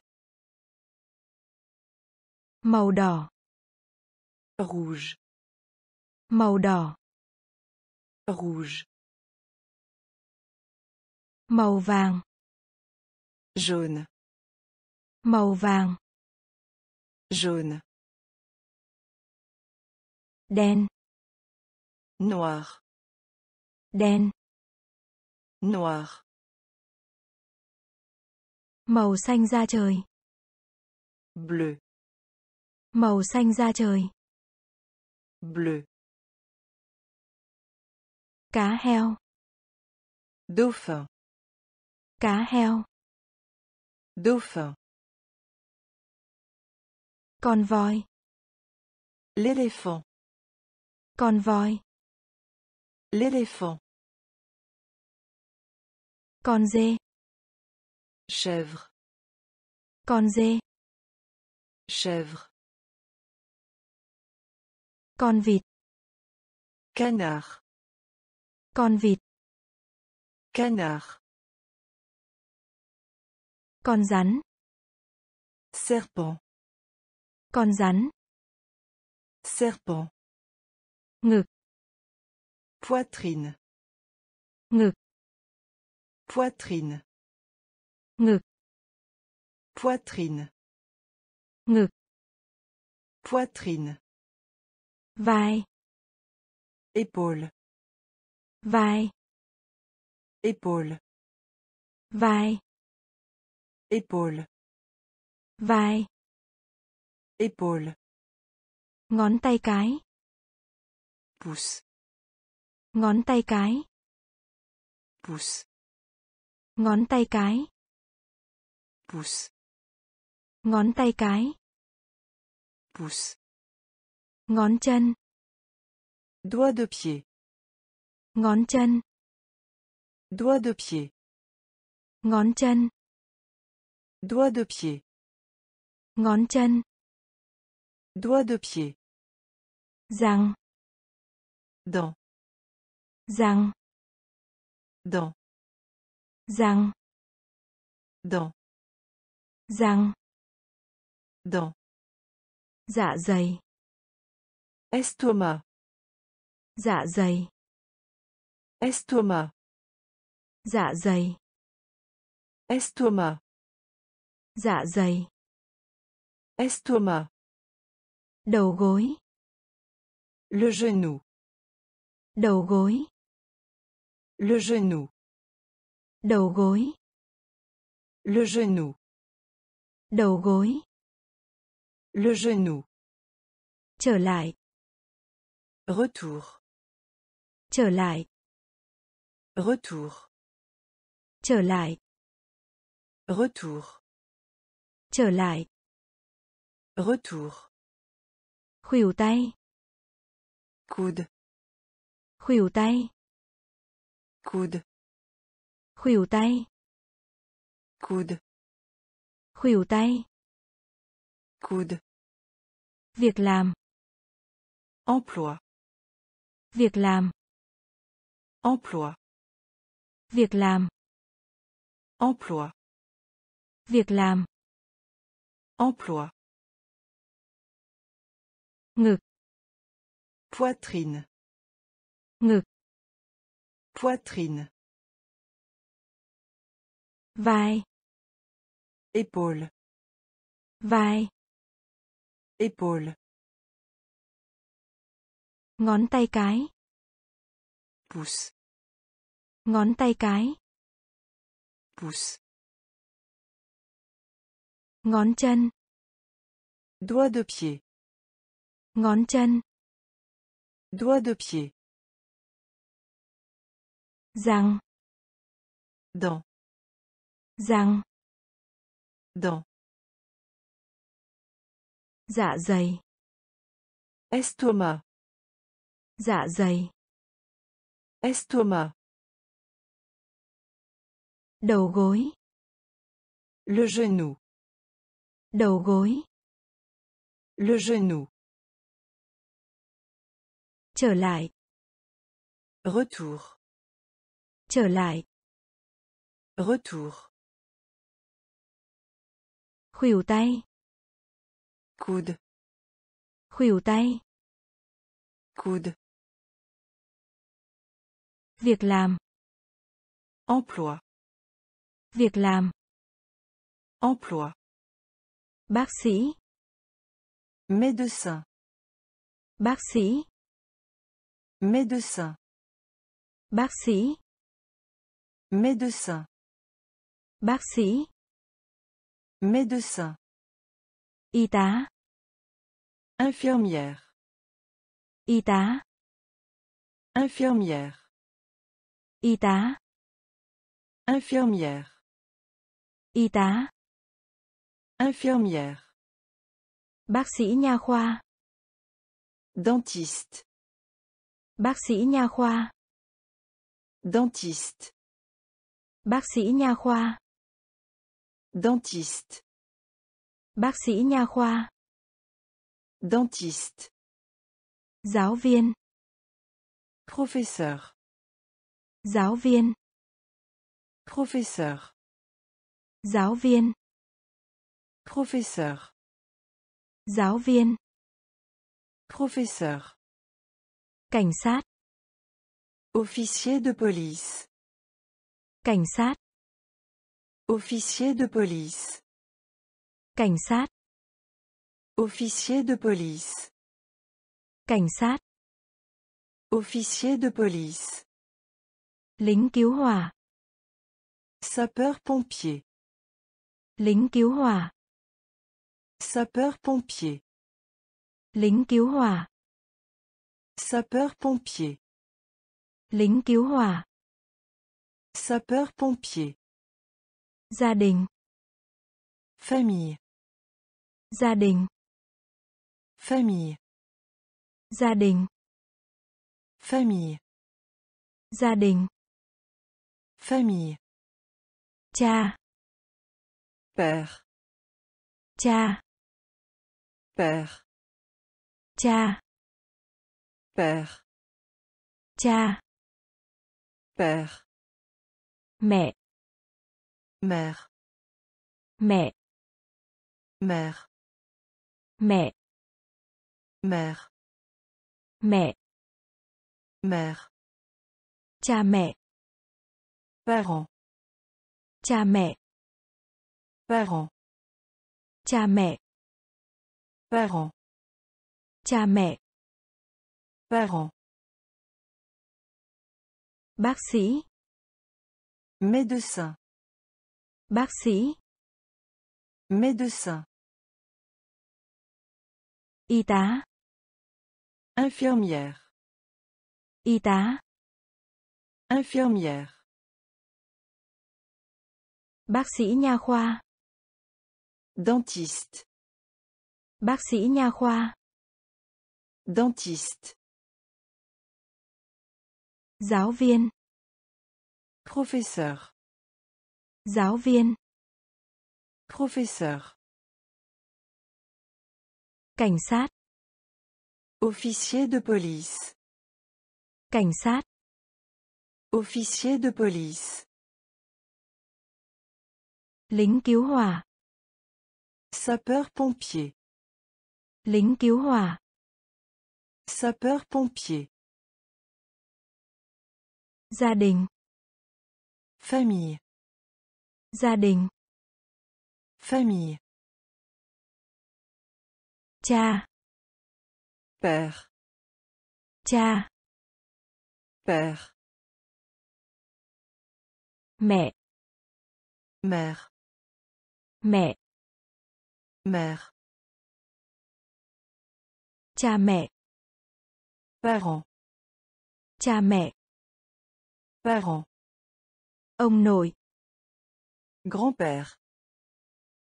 màu đỏ. Rouge, màu đỏ. Rouge, Màu vàng. Jaune. Màu vàng. Jaune. Đen. Noir. Đen. Noir. Màu xanh da trời. Bleu. Màu xanh da trời. Bleu. Cá heo. Dauphin. Cá heo. Dauphin. Con voi. L'éléphant. Con voi. L'éléphant. Con dê. Chèvre. Con dê. Chèvre. Con vịt. Canard. Con vịt. Canard. Con rắn. Serpent. Con rắn. Serpent. Ngực. Poitrine. Ngực. Poitrine. Ngực. Poitrine. Ngực. Poitrine. Vai. Épaule. Vai. Épaule. Vai. Épaule. Vai. Épaule. Ngón tay cái. Pouce. Ngón tay cái. Pouce. Ngón tay cái. Pouce. Ngón tay cái. Pouce. Ngón chân. Doigt de pied. Ngón chân. Doigt de pied. Ngón chân. Doigt de pied. Ngón chân. Doigt de pied. Răng. Dent. Răng. Dent. Răng. Dent. Răng. Dent. Dạ dày. Estomac. Dạ dày. Estomac. Dạ dày. Estomac. Dạ dày. Estomac. Đầu gối. Le genou. Đầu gối. Le genou. Đầu gối. Le genou. Đầu gối. Le genou. Trở lại. Retour. Trở lại. Retour. Trở lại. Retour. Trở lại. Retour. Khuỷu tay. Coude. Khuỷu tay. Coude. Khuỷu tay. Coude. Khuỷu tay. Coude. Việc làm. Emploi. Việc làm. Emploi. Việc làm. Emploi. Việc làm. Emploi. Ngực. Poitrine. Ngực. Poitrine. Vai. Épaule. Vai. Épaule. Ngón tay cái. Pouce. Ngón tay cái. Pouce. Ngón chân. Doigt de pied. Ngón chân. Doigt de pied. Răng. Dent. Răng. Dent. Dạ dày. Estomac. Dạ dày. Estomac. Đầu gối. Le genou. Đầu gối. Le genou. Trở lại. Retour. Trở lại. Retour. Khuỷu tay. Coude. Khuỷu tay. Coude. Việc làm. Emploi. Việc làm. Emploi. Bác sĩ. Médecin. Bác sĩ. Médecin. Bác sĩ. Médecin. Bác sĩ. Médecin. Y tá. Infirmière. Y tá. Infirmière. Y tá. Infirmière. Y tá. Infirmière. Bác sĩ nha khoa. Dentiste. Bác sĩ nha khoa. Dentiste. Bác sĩ nha khoa. Dentiste. Bác sĩ nha khoa. Dentiste. Giáo viên. Professeur. Giáo viên. Professeur. Giáo viên. Professeur. Giáo viên. Professeur. Cảnh sát. Officier de police. Cảnh sát. Officier de police. Cảnh sát. Officier de police. Cảnh sát. Officier de police. Lính cứu hỏa. Sapeur pompier. Lính cứu hỏa. Sapeur pompier. Lính cứu hỏa. Sapeur pompier. Lính cứu hỏa. Sapeur pompier. Gia đình. Famille. Gia đình. Famille. Gia đình. Famille. Gia đình. Famille. Cha. Père. Cha. Père. Cha. Père. Cha. Père. Mẹ. Mère. Mẹ. Mère. Mẹ. Mère. Mẹ. Mère. Cha mẹ. Parent. Cha mẹ. Parent. Cha mẹ. Parent. Cha mẹ. Parent. Bác sĩ. Médecin. Bác sĩ. Médecin. Y tá. Infirmière. Y tá. Infirmière. Bác sĩ nha khoa. Dentiste. Bác sĩ nha khoa. Dentiste. Giáo viên. Professeur. Giáo viên. Professeur. Cảnh sát. Officier de police. Cảnh sát. Officier de police. Lính cứu hỏa. Sapeur pompier. Lính cứu hỏa. Sapeur pompier. Gia đình. Famille. Gia đình. Famille. Cha. Père. Cha. Père. Mẹ. Mère. Mẹ. Mère. Cha mẹ. Parent. Cha mẹ. Parent. Ông nội. Grand-père.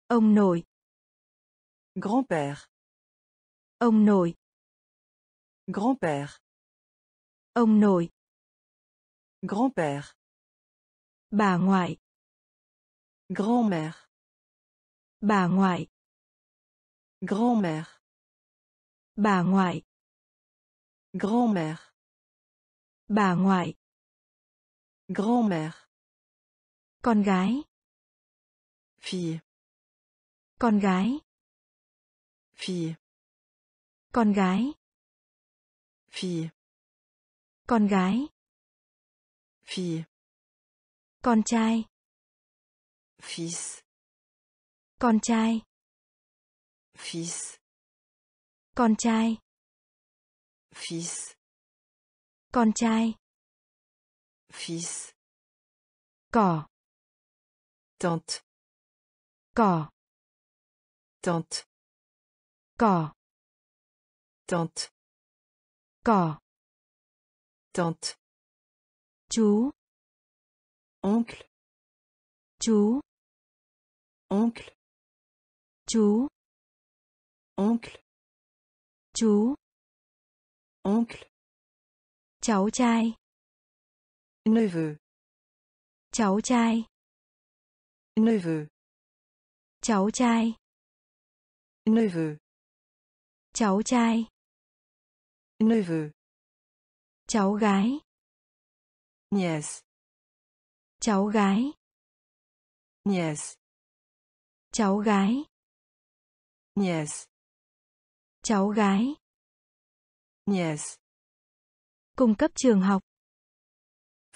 Ông nội. Grand-père. Ông nội. Grand-père. Ông nội. Grand-père. Bà ngoại. Grand-mère. Bà ngoại. Grand-mère. Bà ngoại. Grand-mère. Bà ngoại. Grand-mère. Con gái. Fille. Con gái. Fille. Con gái. Fille. Con gái. Fille. Con trai. Fils. Con trai. Fils. Con trai. Fils. Con trai. Fils. Cỏ. Tante. Cỏ. Tante. Cỏ. Tante. Cỏ. Tante. Chú. Oncle. Chú. Oncle. Chú. Oncle. Chú. Oncle. Cháu trai. Neveu. Cháu trai. Neveu. Cháu trai. Neveu. Cháu trai. Neveu. Cháu gái. Nièce. Cháu gái. Nièce. Cháu gái. Nièce. Cháu gái. Nièce. Cung cấp trường học.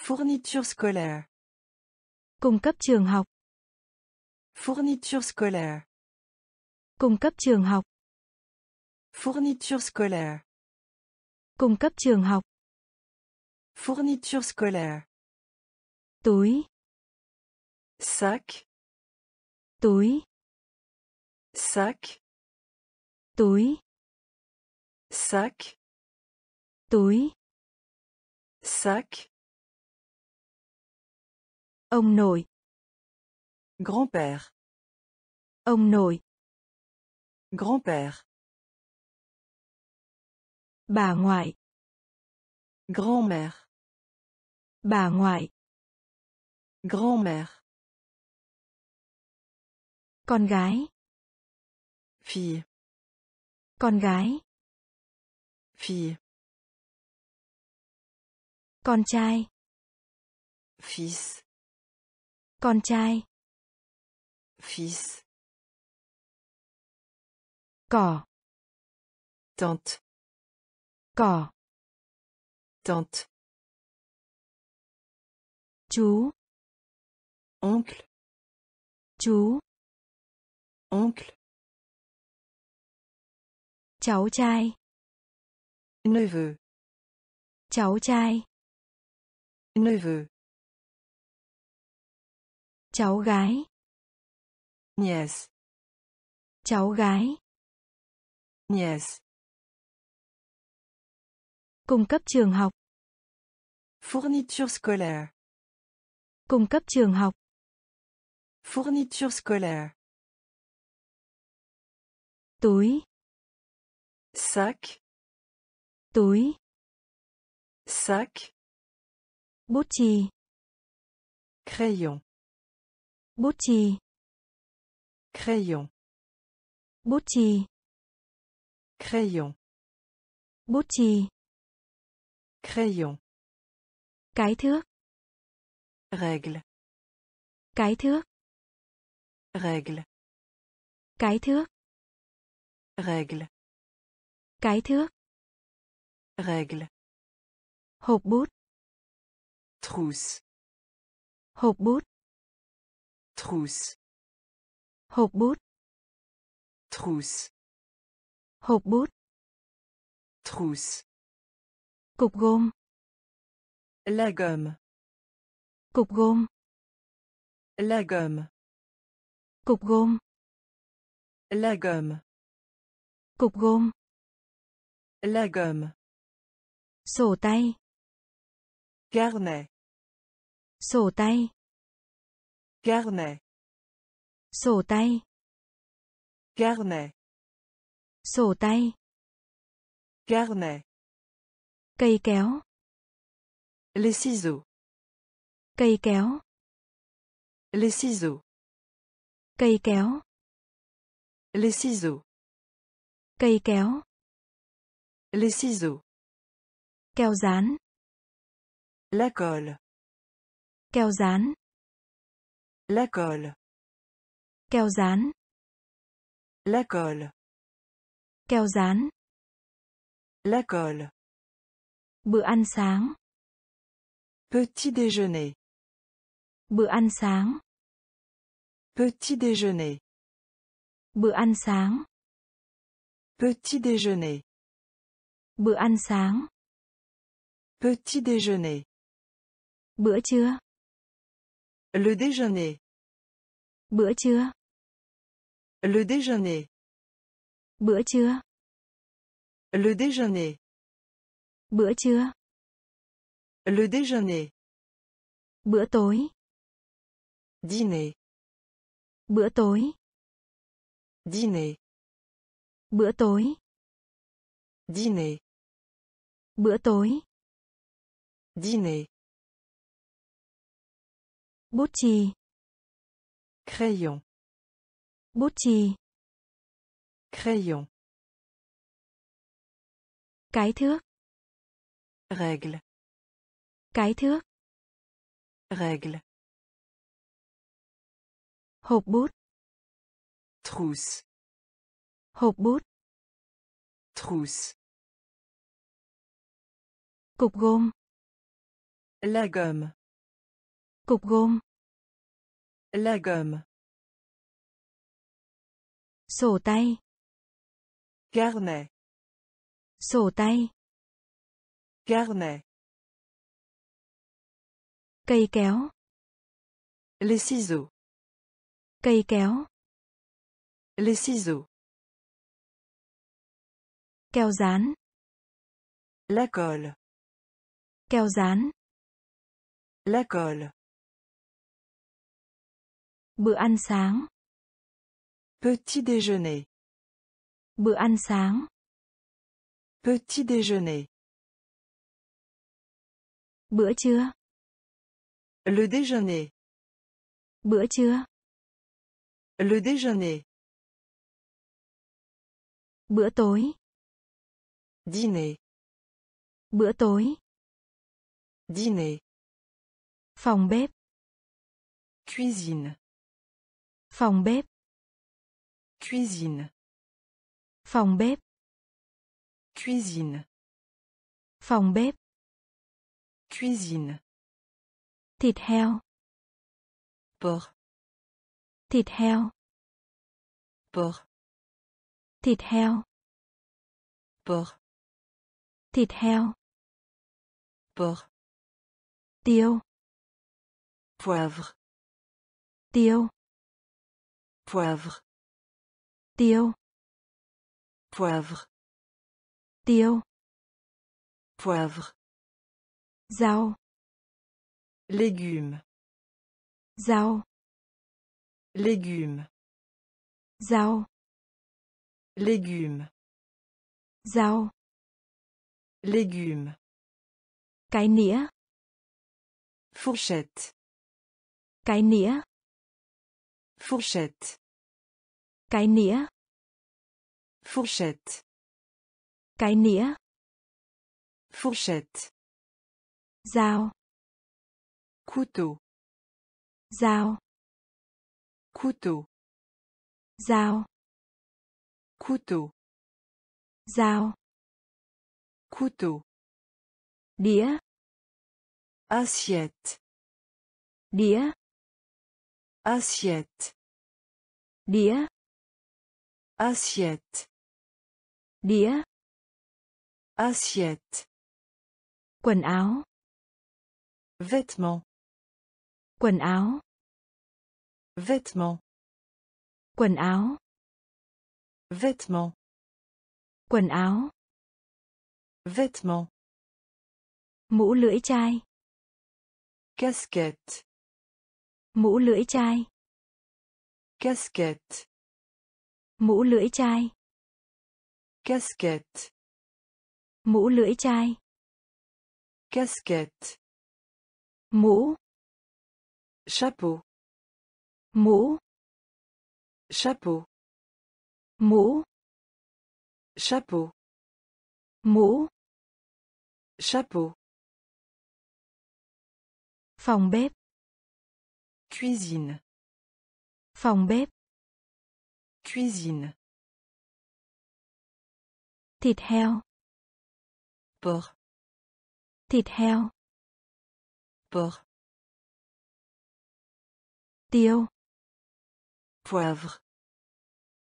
Fourniture scolaire. Cung cấp trường học. Fourniture scolaire. Cung cấp trường học. Fourniture scolaire. Cung cấp trường học. Fourniture scolaire. Túi. Sac. Túi. Sac. Túi. Sac. Túi. Sac. Ông nội. Grand-père. Ông nội. Grand-père. Bà ngoại. Grand-mère. Bà ngoại. Grand-mère. Con gái. Fille. Con gái. Fille. Con trai. Fils. Con trai. Fils. Cỏ. Tante. Cỏ. Tante. Chú. Oncle. Chú. Oncle. Cháu trai. Neveu. Cháu trai. Neveu. Cháu gái. Nièce. Cháu gái. Nièce. Cung cấp trường học. Fourniture scolaire. Cung cấp trường học. Fourniture scolaire. Túi. Sac. Túi. Sac. Bút chì. Crayon. Bút chì. Crayon. Bút chì. Crayon. Bút chì. Crayon. Cái thước. Règle. Cái thước. Règle. Cái thước. Règle. Cái thước. Règle. Hộp bút. Trousse. Hộp bút. Trousse. Hộp bút. Trousse. Hộp bút. Trousse. Cục gôm. La gomme. Cục gôm. La gomme. Cục gôm. La gomme. Cục gôm. La gomme. Sổ tay. Carnet. Sổ tay. Carnet. Sổ tay. Carnet. Sổ tay. Carnet. Cây kéo. Les ciseaux. Cây kéo. Les ciseaux. Cây kéo. Les ciseaux. Cây kéo. Les ciseaux. Keo dán. La colle. Keo dán. La colle. Keo dán. La colle. Keo dán. La colle. Bữa ăn sáng. Petit déjeuner. Bữa ăn sáng. Petit déjeuner. Bữa ăn sáng. Petit déjeuner. Bữa ăn sáng. Petit déjeuner. Bữa trưa. Le déjeuner. Bữa trưa. Le déjeuner. Bữa trưa. Le déjeuner. Bữa trưa. Le déjeuner. Bữa tối. Dîner. Bữa tối. Dîner. Bữa tối. Dîner. Bữa tối. Dîner. Bút chì. Crayon. Bút chì. Crayon. Cái thước. Règle. Cái thước. Règle. Hộp bút. Trousse. Hộp bút. Trousse. Cục gôm. La gomme. Cục gôm. La gomme. Sổ tay. Carnet. Sổ tay. Carnet. Cây kéo. Les ciseaux. Cây kéo. Les ciseaux. Keo dán. La colle. Keo dán. La colle. Bữa ăn sáng. Petit déjeuner. Bữa ăn sáng. Petit déjeuner. Bữa trưa. Le déjeuner. Bữa trưa. Le déjeuner. Bữa tối. Dîner. Bữa tối. Dîner. Phòng bếp. Cuisine. Phòng bếp. Cuisine. Phòng bếp. Cuisine. Phòng bếp. Cuisine. Thịt heo. Porc. Thịt heo. Porc. Thịt heo. Porc. Thịt heo. Porc. Tiêu. Poivre. Tiêu. Poivre. Tiêu. Poivre. Tiêu. Poivre. Rau. Légumes. Rau. Légumes. Rau. Légumes. Rau. Légumes. Cái nĩa. Fourchette. Cái nĩa. Fourchette. Cái nĩa. Fourchette. Cái nĩa. Fourchette. Dao. Couteau. Dao. Couteau. Dao. Couteau. Dao. Couteau. Đĩa. Assiette. Đĩa. Assiette. Đĩa. Assiette. Đĩa. Assiette. Quần áo. Vêtements. Quần áo. Vêtements. Quần áo. Vêtements. Quần áo. Vêtements. Mũ lưỡi chai. Casquette. Mũ lưỡi chai. Casquette. Mũ lưỡi chai. Casquette. Mũ lưỡi chai. Casquette. Mũ. Chapeau. Mũ. Chapeau. Mũ. Chapeau. Mũ. Chapeau. Phòng bếp. Cuisine. Phòng bếp. Cuisine. Thịt heo. Porc. Thịt heo. Porc. Tiêu. Poivre.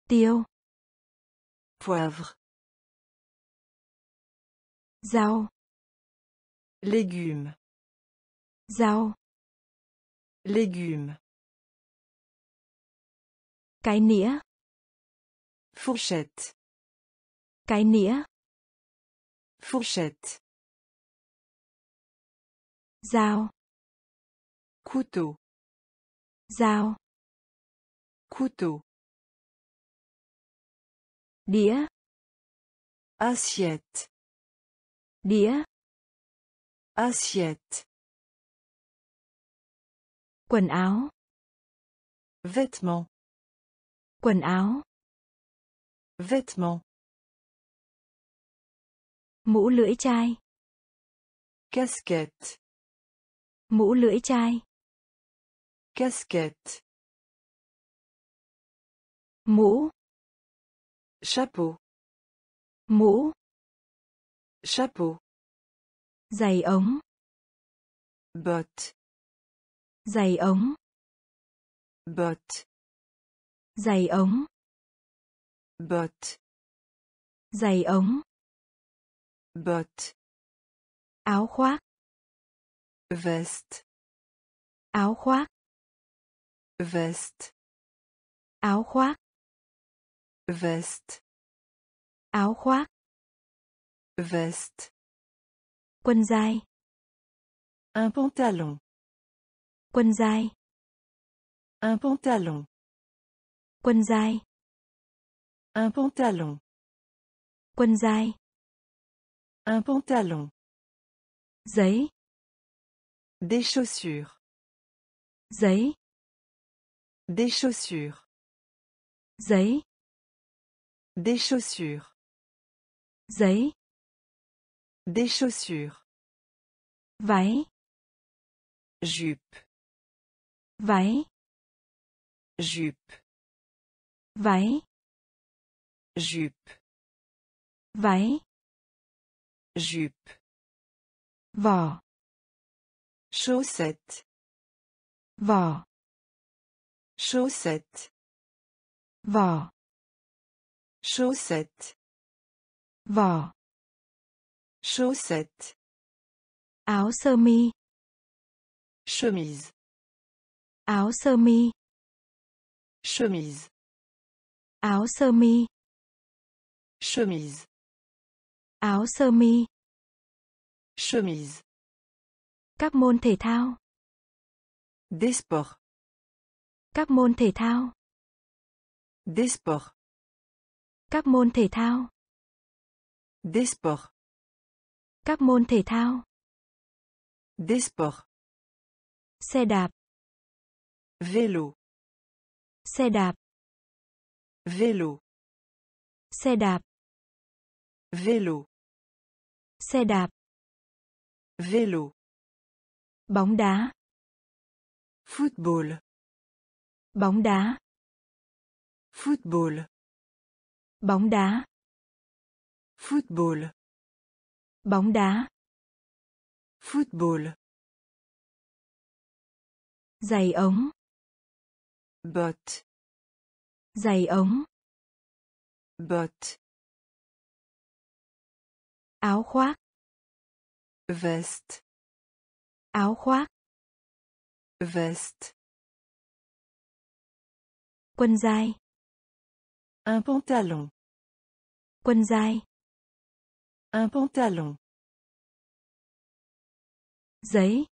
tiêu Poivre. rau Légumes. rau Légumes. cái nĩa Fourchette. cái nĩa Fourchette. dao Couteau. dao Couteau. đĩa Assiette. đĩa Assiette. quần áo Vêtements. quần áo Vêtements. mũ lưỡi chai Casquette. mũ lưỡi chai Casquette. mũ Chapeau. mũ Chapeau. giày ống Botte. giày ống Botte. giày ống Botte. giày ống Botte. áo khoác Veste. áo khoác Veste. áo khoác Veste. áo khoác Veste. quần dài Un pantalon. quần dài Un pantalon. quần dài Un pantalon. quần dài Un pantalon. giấy Des chaussures. giấy Des chaussures. giấy Des chaussures. giấy Des chaussures. váy Jupe. váy Jupe. váy Jupe. váy Jupe. vỏ Chaussette. vỏ Chaussette. vỏ Chaussette. vỏ Chaussette. áo sơ mi Chemise. áo sơ mi Chemise. áo sơ mi Chemise. áo sơ mi Chemise. các môn thể thao Des sports. các môn thể thao Des sports. các môn thể thao Des sports. các môn thể thao Des sports. xe đạp Vélo. xe đạp Vélo. xe đạp Vélo. xe đạp Vélo. bóng đá Football. bóng đá Football. bóng đá Football. bóng đá Football. giày ống Botte. giày ống Botte. Áo khoác Veste. áo khoác Veste. quần dài Un pantalon. quần dài Un pantalon. giấy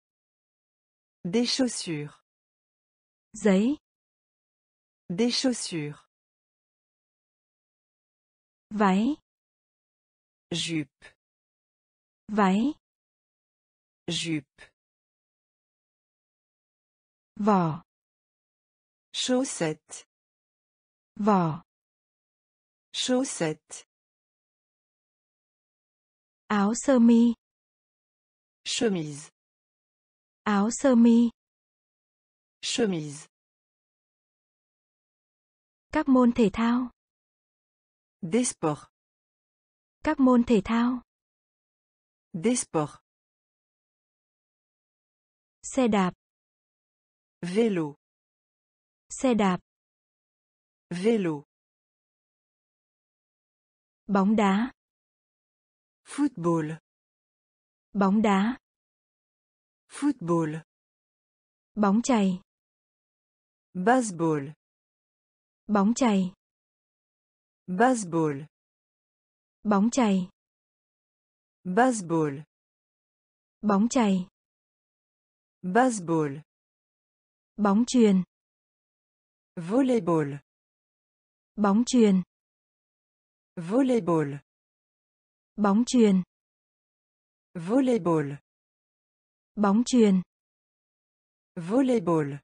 Des chaussures. giấy Des chaussures. váy Jupe. Váy Jupe. vỏ Chaussette. vỏ Chaussette. áo sơ mi Chemise. áo sơ mi Chemise. các môn thể thao Des sports. các môn thể thao Des sports. xe đạp Vélo. xe đạp Vélo. Bóng đá. Football. Bóng đá. Football. Bóng chày. Baseball. Bóng chày. Baseball. Bóng chày. Baseball. Bóng chày. Baseball. Bóng truyền. Volleyball. Bóng truyền. Volleyball. Bóng truyền. Volleyball. Bóng truyền. Volleyball.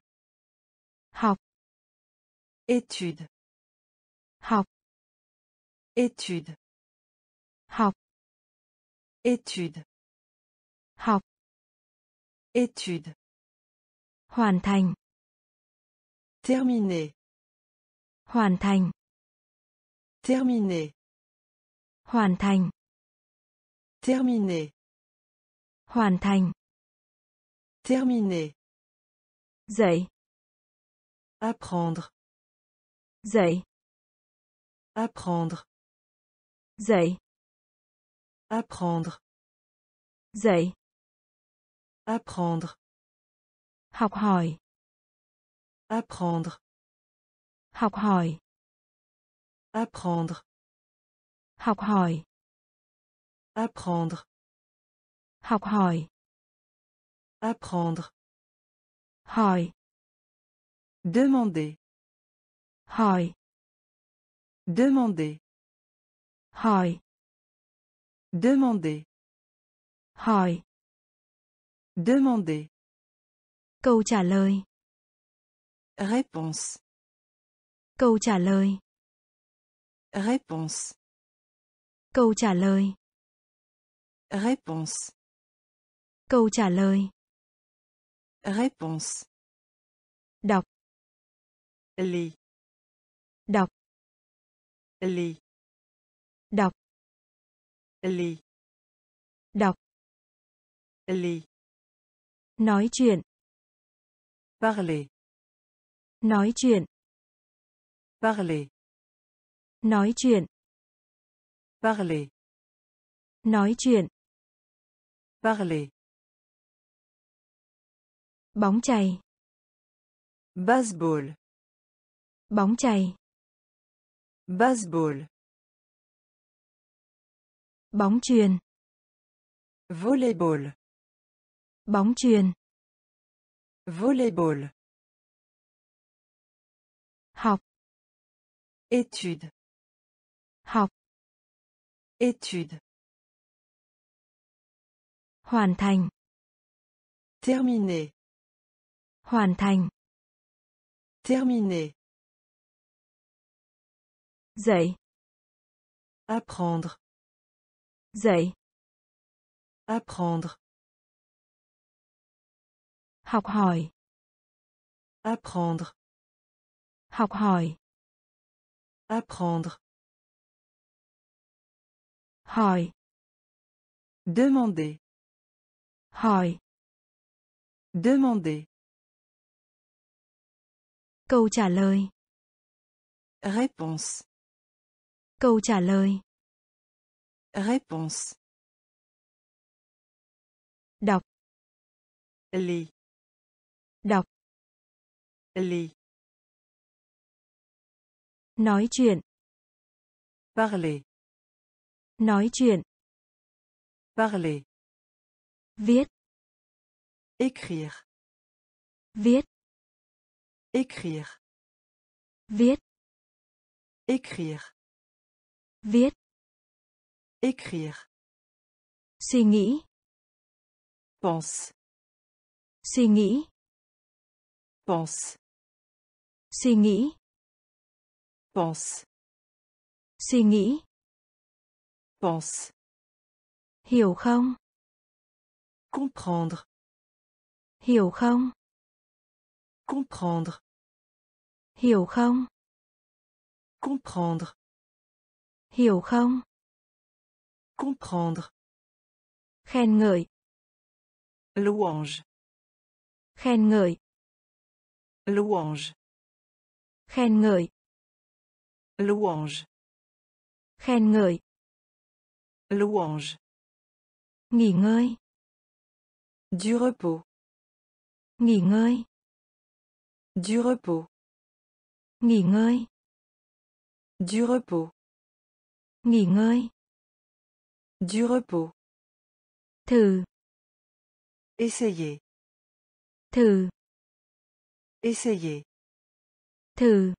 Học. Étude. Học. Étude. Học. Étude. Học. Étude. Hoàn thành. Terminé. Hoàn thành. Terminé. Hoàn thành. Terminé. Hoàn thành. Terminé. Dậy. Apprendre. Dậy. Apprendre. Dậy. Apprendre. Dậy. Apprendre. Học hỏi. Apprendre. Học hỏi. Apprendre. Học hỏi. Apprendre. Học hỏi. Apprendre. Hỏi. Demander. Hỏi. Demander. Hỏi. Demander. Hỏi. Demander. Câu trả lời. Réponse. Câu trả lời. Réponse. Câu trả lời. Réponse. Câu trả lời. Réponse. Đọc. Lis. Đọc. Lis. Đọc. Lis. Đọc. Lis. Nói chuyện. Parler. Nói chuyện. Parler. Nói chuyện. Parler. Nói chuyện. Parler. Bóng chày. Baseball. Bóng chày. Baseball. Bóng truyền. Volleyball. Bóng truyền. Volleyball. Học. Étude. Học. Étude. Hoàn thành. Terminé. Hoàn thành. Terminé. Dậy. Apprendre. Dậy. Apprendre. Học hỏi. Apprendre. Học hỏi. Apprendre. Hỏi. Demander. Hỏi. Demander. Câu trả lời. Réponse. Câu trả lời. Réponse. Đọc. Lis. Đọc. Lis. Nói chuyện. Parler. Nói chuyện. Parler. Viết. Écrire. Viết. Écrire. Viết. Écrire. Viết. Écrire. Suy nghĩ. Pense. Suy nghĩ. Pense. Suy nghĩ. Pense. Suy nghĩ. Pense. Hiểu không? Comprendre. Hiểu không? Comprendre. Hiểu không? Comprendre. Hiểu không? Comprendre. Khen ngợi. Louange. Khen ngợi. Louange. Khen ngợi. Louange. Khen ngợi. Louange. Nghỉ ngơi. Du repos. Nghỉ ngơi. Du repos. Nghỉ ngơi. Du repos. Nghỉ ngơi. Du repos. Thử. Essayez. Thử. Essayez. Thử.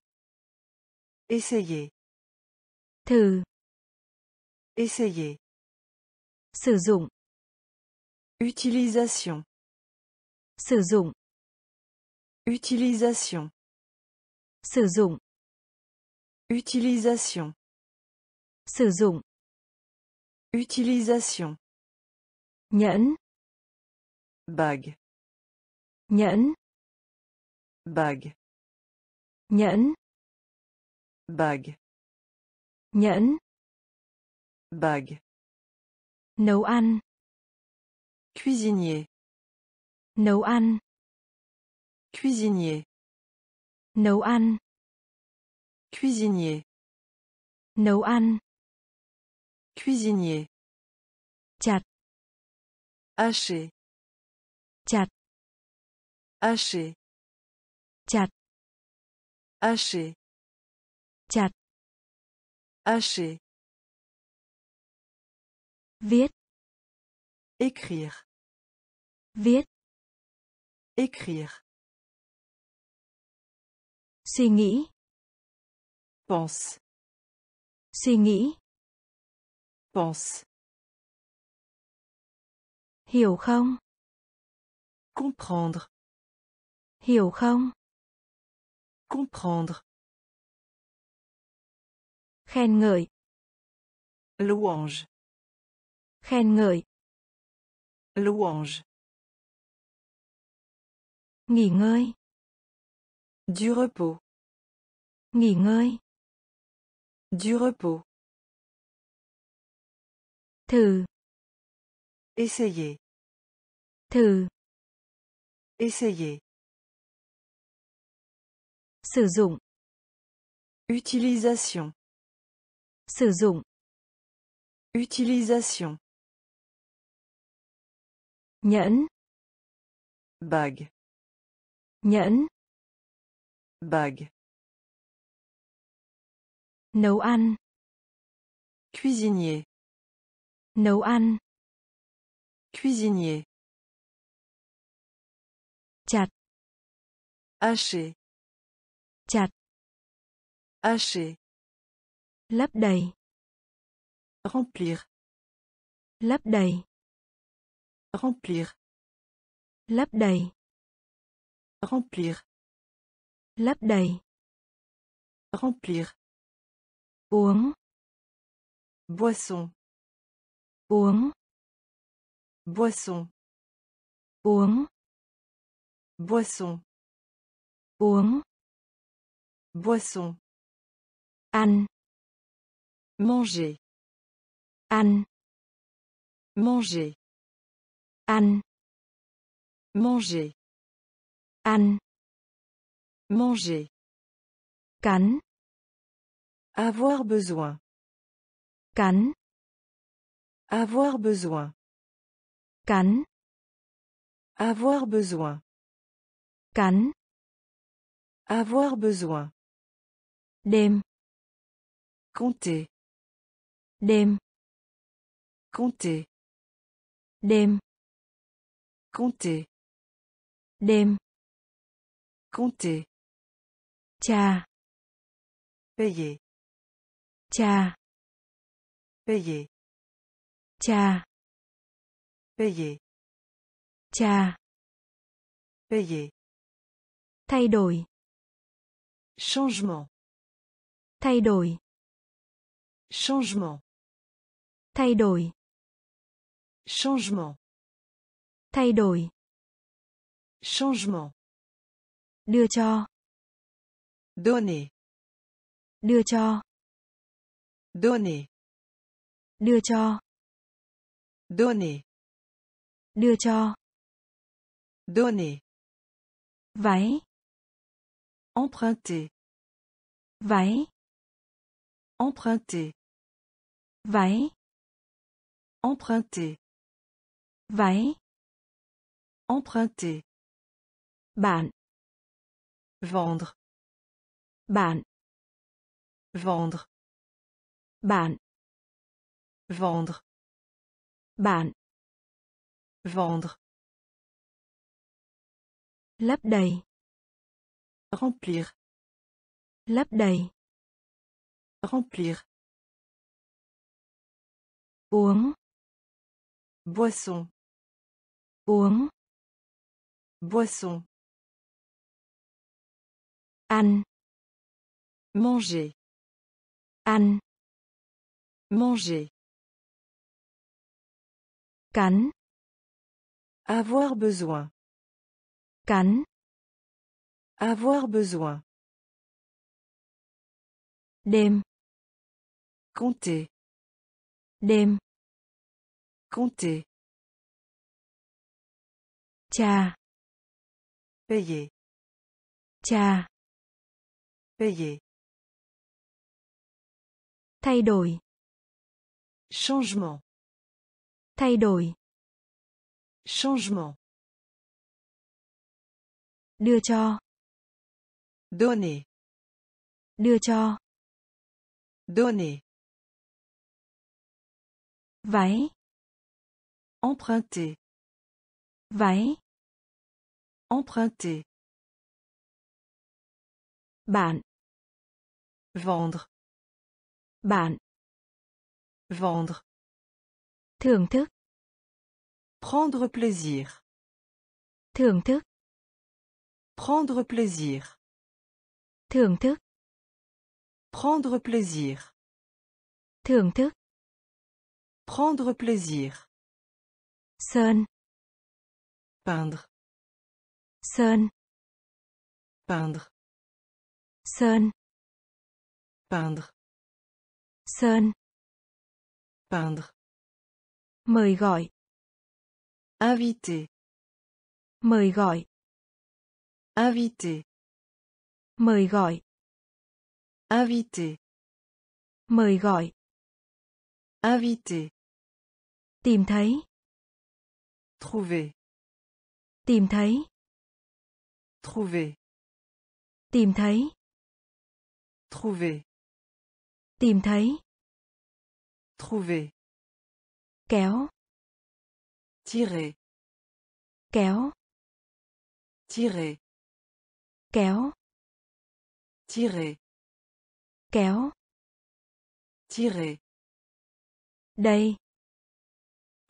Essayez. Thử. Essayez. Sử dụng. Utilisation. Sử dụng. Utilisation. Sử dụng. Utilisation. Sử dụng. Utilisation. Nhẫn. Bague. Nhẫn. Bague. Nhẫn. Bague. Nhẫn. Bague. Nấu ăn. Cuisinier. Nấu ăn. Cuisinier. Nấu ăn. Cuisinier. Nấu ăn. Cuisinier. Chặt. Haché. Chặt. Haché. Chặt. Haché. Chặt. Haché. Viết. Écrire. Viết. Écrire. Suy nghĩ. Pense. Suy nghĩ. Pense. Hiểu không? Comprendre. Hiểu không? Comprendre. Khen ngợi. Louange. Khen ngợi. Louange. Nghỉ ngơi. Du repos. Nghỉ ngơi. Du repos. Thử. Essayez. Thử. Essayez. Sử dụng. Utilisation. Sử dụng. Utilisation. Nhẫn. Bague. Nhẫn. Bague. Nấu ăn. Cuisinier. Nấu ăn. Cuisinier. Chặt. Haché. Chặt. Haché. Lấp đầy. Remplir. Lấp đầy. Remplir. Lấp đầy. Remplir. Lấp đầy. Remplir. Uống. Boisson. Uống. Boisson. Uống. Boisson. Uống. Boisson. Ăn. Manger. Ăn. Manger. Ăn. Manger. Ăn. Manger. Cắn. Avoir besoin. Cắn. Avoir besoin. Cắn. Avoir besoin. Cắn. Avoir besoin. Đêm. Compter. Đêm. Compter. Đêm. Compter. Đêm. Compter. Trà. Payer. Trà. Payer. Trà. Payer. Trà. Payer. Thay đổi. Changement. Thay đổi. Changement. Thay đổi. Changement. Thay đổi. Changement. Đưa cho. Donner. Đưa cho. Donner. Đưa cho. Donner. Đưa cho. Donner. Váy. Emprunter. Váy. Emprunter. váy Emprunter. váy Emprunter. bạn Vendre. bạn Vendre. bạn Vendre. Bạn Vendre. lấp đầy Remplir. lấp đầy Remplir. uống Boisson. uống Boisson. ăn Manger. ăn Manger. Cắn Avoir besoin. cắn Avoir besoin. đêm Compter. đêm Compter. trà Payer. trà Payer. thay đổi Changement. Thay đổi Changement. đưa cho Donner. đưa cho Donner. váy Emprunter. váy Emprunter. bạn Vendre. bạn Vendre. Thưởng thức Prendre plaisir. thưởng thức Prendre plaisir. thưởng thức Prendre plaisir. thưởng thức Prendre plaisir. sơn Peindre. sơn Peindre. sơn Peindre. sơn Peindre. Mời gọi Inviter. mời gọi Inviter. mời gọi Inviter. mời gọi Inviter. tìm thấy Trouver. tìm thấy Trouver. tìm thấy Trouver. tìm thấy Trouver. Kéo Tirer. kéo Tirer. kéo Tirer. kéo Tirer. đây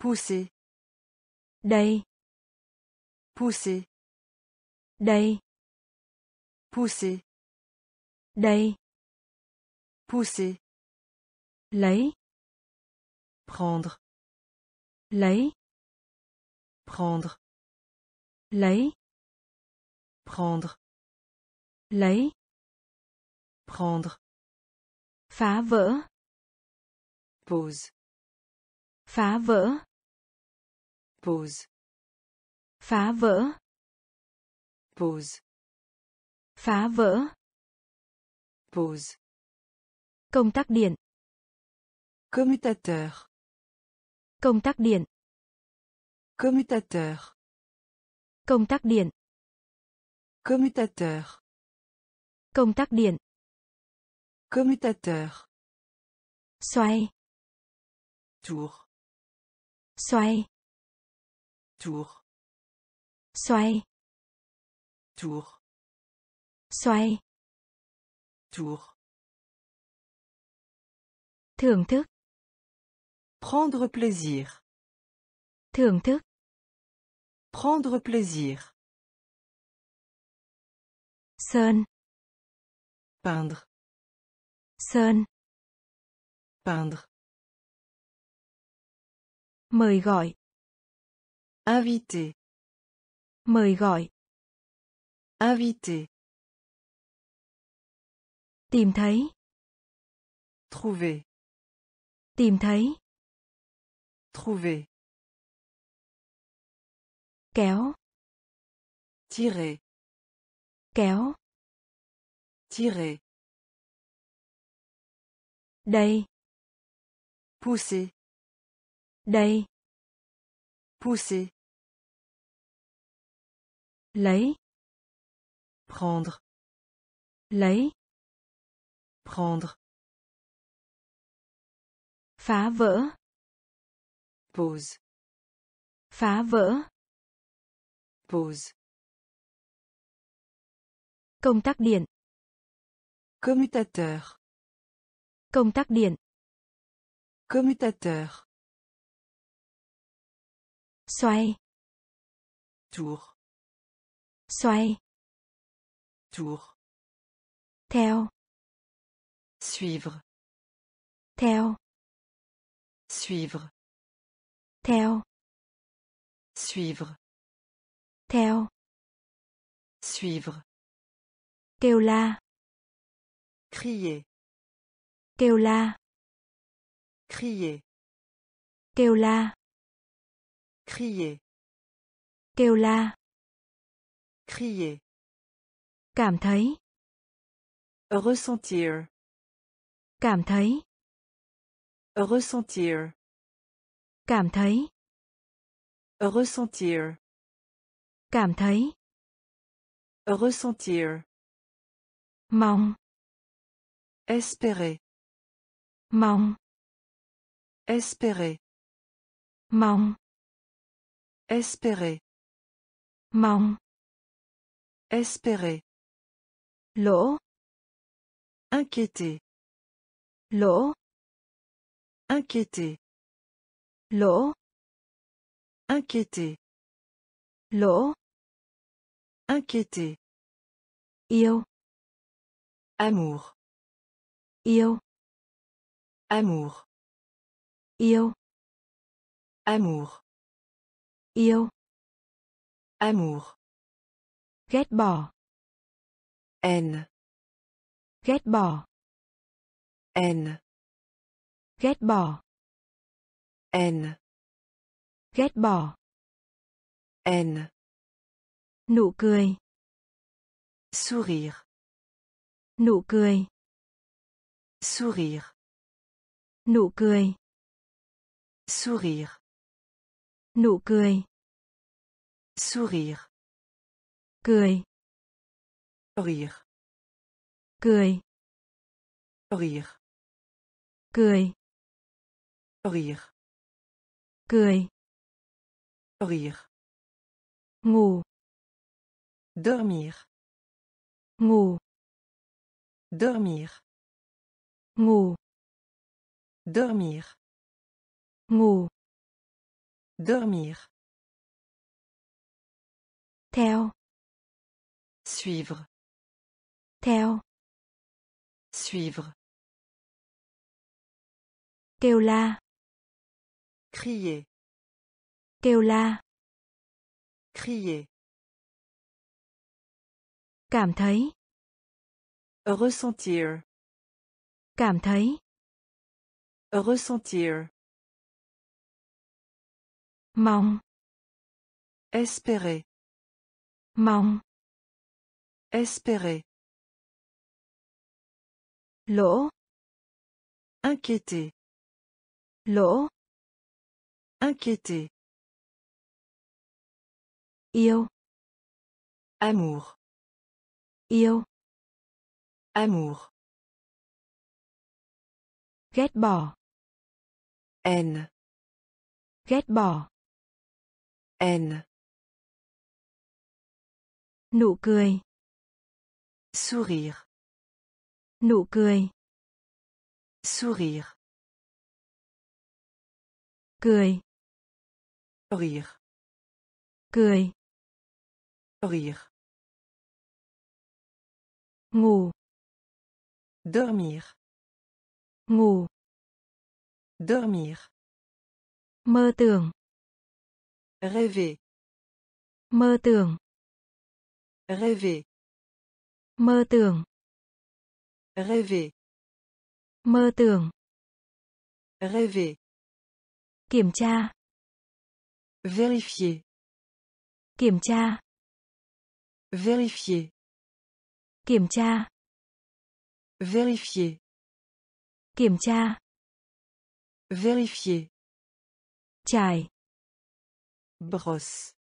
Pousser. đây Pousser. đây Pousser. đây Pousser. lấy Prendre. Lấy Prendre. lấy Prendre. lấy Prendre. phá vỡ Pause. phá vỡ Pause. phá vỡ Pause. phá vỡ Pause. công tắc điện Commutateur. Công tắc điện Commutateur. công tắc điện Commutateur. công tắc điện Commutateur. xoay Tour. xoay Tour. xoay Tour. xoay Tour. thưởng thức Prendre plaisir. thưởng thức Prendre plaisir. sơn Peindre. sơn Peindre. mời gọi Inviter. mời gọi Inviter. tìm thấy Trouver. tìm thấy Trouver. kéo Tirer. kéo Tirer. Đây. Pousser. Đây. Pousser. Lấy. Prendre. Lấy. Prendre. Phá vỡ. Pause. Phá vỡ. Pause. Công tắc điện. Commutateur. Công tắc điện. Commutateur. Xoay. Tour. Xoay. Tour. Theo. Suivre. Theo. Suivre. Theo. Suivre. Theo. Suivre. Kêu la. Crier. Kêu la. Crier. Kêu la. Crier. Kêu la. Crier. Cảm thấy. Ressentir. Cảm thấy. Ressentir. Cảm thấy. Ressentir. Cảm thấy. Ressentir. Mong. Espérer. Mong. Espérer. Mong. Espérer. Mong. Espérer. Lỗ. Inquiéter. Lỗ. Inquiéter. Lỗ. Inquiéter. Lỗ. Inquiéter. Yêu. Amour. Yêu. Amour. Yêu. Amour. Yêu. Amour. Ghét bỏ. Haine. Ghét bỏ. Haine. Ghét bỏ. Haine. Ghét bỏ. Haine. Nụ cười. Sourire. Nụ cười. Sourire. Nụ cười. Sourire. Nụ cười. Sourire. Cười. Rire. Cười. Rire. Cười. Rire. Cười. Rire. Ngủ. Dormir. Ngủ. Dormir. Ngủ. Dormir. Ngủ. Dormir. Theo. Suivre. Theo. Suivre. Kêu la. Crier. Kêu la. Crier. Cảm thấy. Ressentir. Cảm thấy. Ressentir. Mong. Espérer. Mong. Espérer. Lỗ. Inquiéter. Lỗ. Inquiéter. Yêu. Amour. Yêu. Amour. Ghét bỏ. Haine. Ghét bỏ. Haine. Nụ cười. Sourire. Nụ cười. Sourire. Cười. Rire. Cười. Rire. Ngủ. Dormir. Ngủ. Dormir. Mơ tưởng. Rêver. Mơ tưởng. Rêver. Mơ tưởng. Rêver. Mơ tưởng. Rêver. Kiểm tra. Vérifier. Kiểm tra. Vérifier. Kiểm tra. Vérifier. Kiểm tra. Vérifier. Chải. Brosse.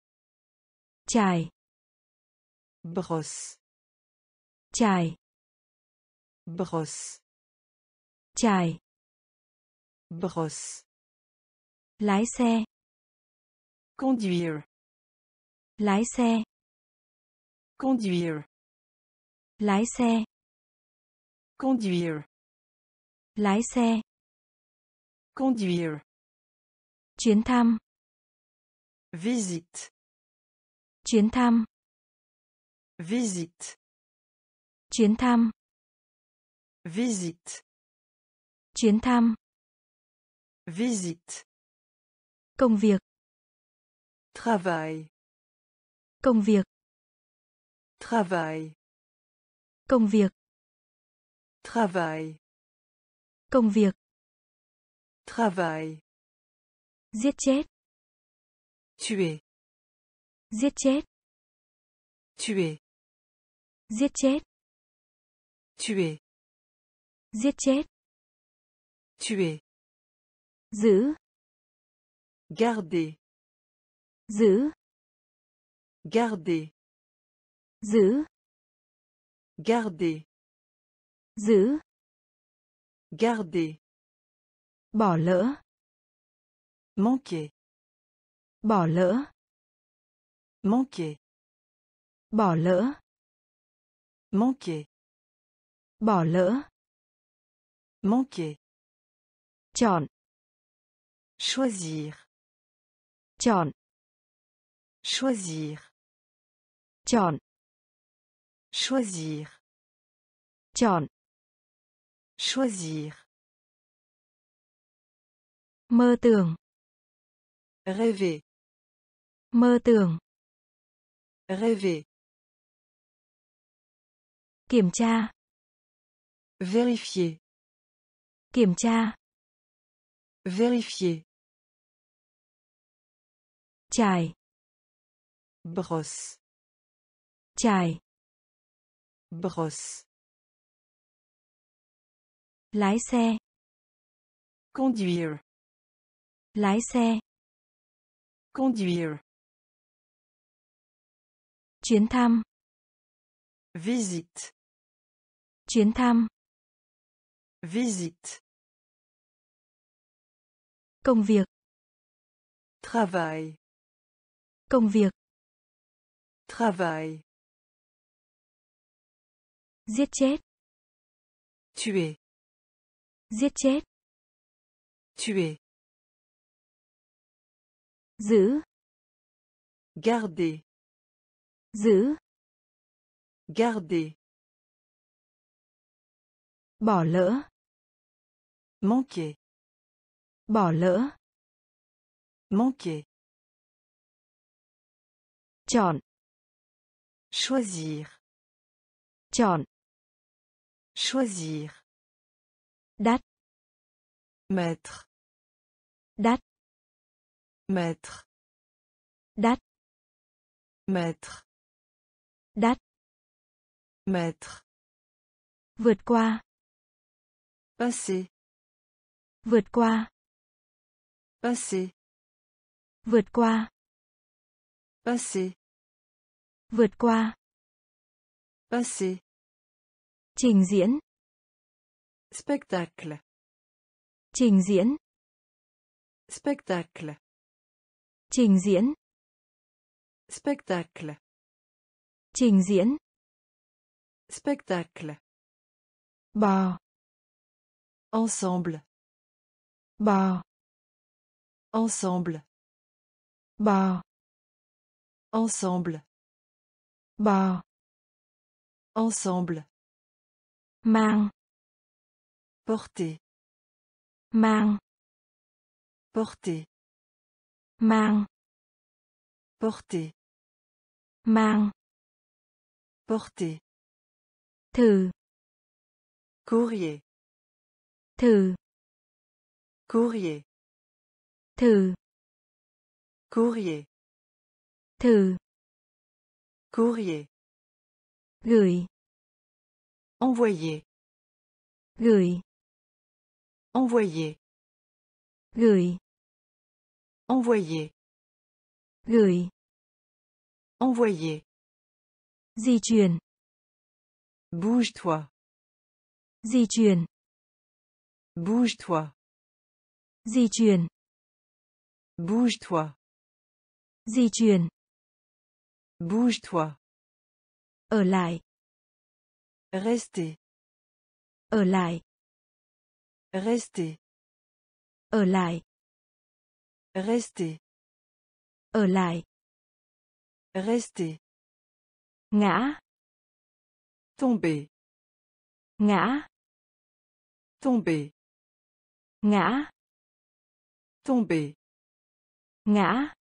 Chải. Brosse. Chải. Brosse. Chải. Brosse. Lái xe. Conduire. Lái xe. Conduire. Lái xe. Conduire. Lái xe. Conduire. Chuyến thăm. Visite. Chuyến thăm. Visite. Chuyến thăm. Visite. Chuyến thăm. Visite. Công việc. Travail. Công việc. Travail. Công việc. Travail. Công việc. Travail. Giết chết. Tuer. Giết chết. Tuer. Giết chết. Tuer. Giết chết. Tuer. Giữ. Garder. Giữ. Garder. Giữ. Garder. Giữ. Garder. Bỏ lỡ. Manquer. Bỏ lỡ. Manquer. Bỏ lỡ. Manquer. Bỏ lỡ. Manquer. Chọn. Choisir. Chọn. Choisir. Chọn. Choisir. Chọn. Choisir. Mơ tưởng. Rêver. Mơ tưởng. Rêver. Kiểm tra. Vérifier. Kiểm tra. Vérifier. Chải. Brosse. Chải. Brosse. Lái xe. Conduire. Lái xe. Conduire. Chuyến thăm. Visite. Chuyến thăm. Visite. Công việc. Travail. Công việc. Travail. Giết chết. Tuer. Giết chết. Tuer. Giữ. Garder. Giữ. Garder. Bỏ lỡ. Manquer. Bỏ lỡ. Manquer. Chọn. Choisir. Chọn. Choisir. Đắt. Mettre. Đắt. Mettre. Đắt. Mettre. Đắt. Mettre. Vượt qua. Passer. Vượt qua. Passer. Vượt qua. Passer. Vượt qua. Passer. Trình diễn. Spectacle. Trình diễn. Spectacle. Trình diễn. Spectacle. Trình diễn. Spectacle. Bò. Ensemble. Bò. Ensemble. Bò. Ensemble. Bò. Ensemble. Mang. Porter. Mang. Porter. Mang. Porter. Mang. Porter. Thử. Courrier. Thử. Courrier. Thử. Courrier. Thử. Courrier. Gửi. Envoyer. Gửi. Envoyer. gửi Envoyer. gửi Envoyer. di chuyển Bouge-toi. di chuyển Bouge-toi. di chuyển Bouge-toi. di chuyển Bouge-toi. ở lại Rester. ở lại Rester. ở lại Rester. ở lại Rester. ngã Tomber. ngã Tomber. ngã Tomber. ngã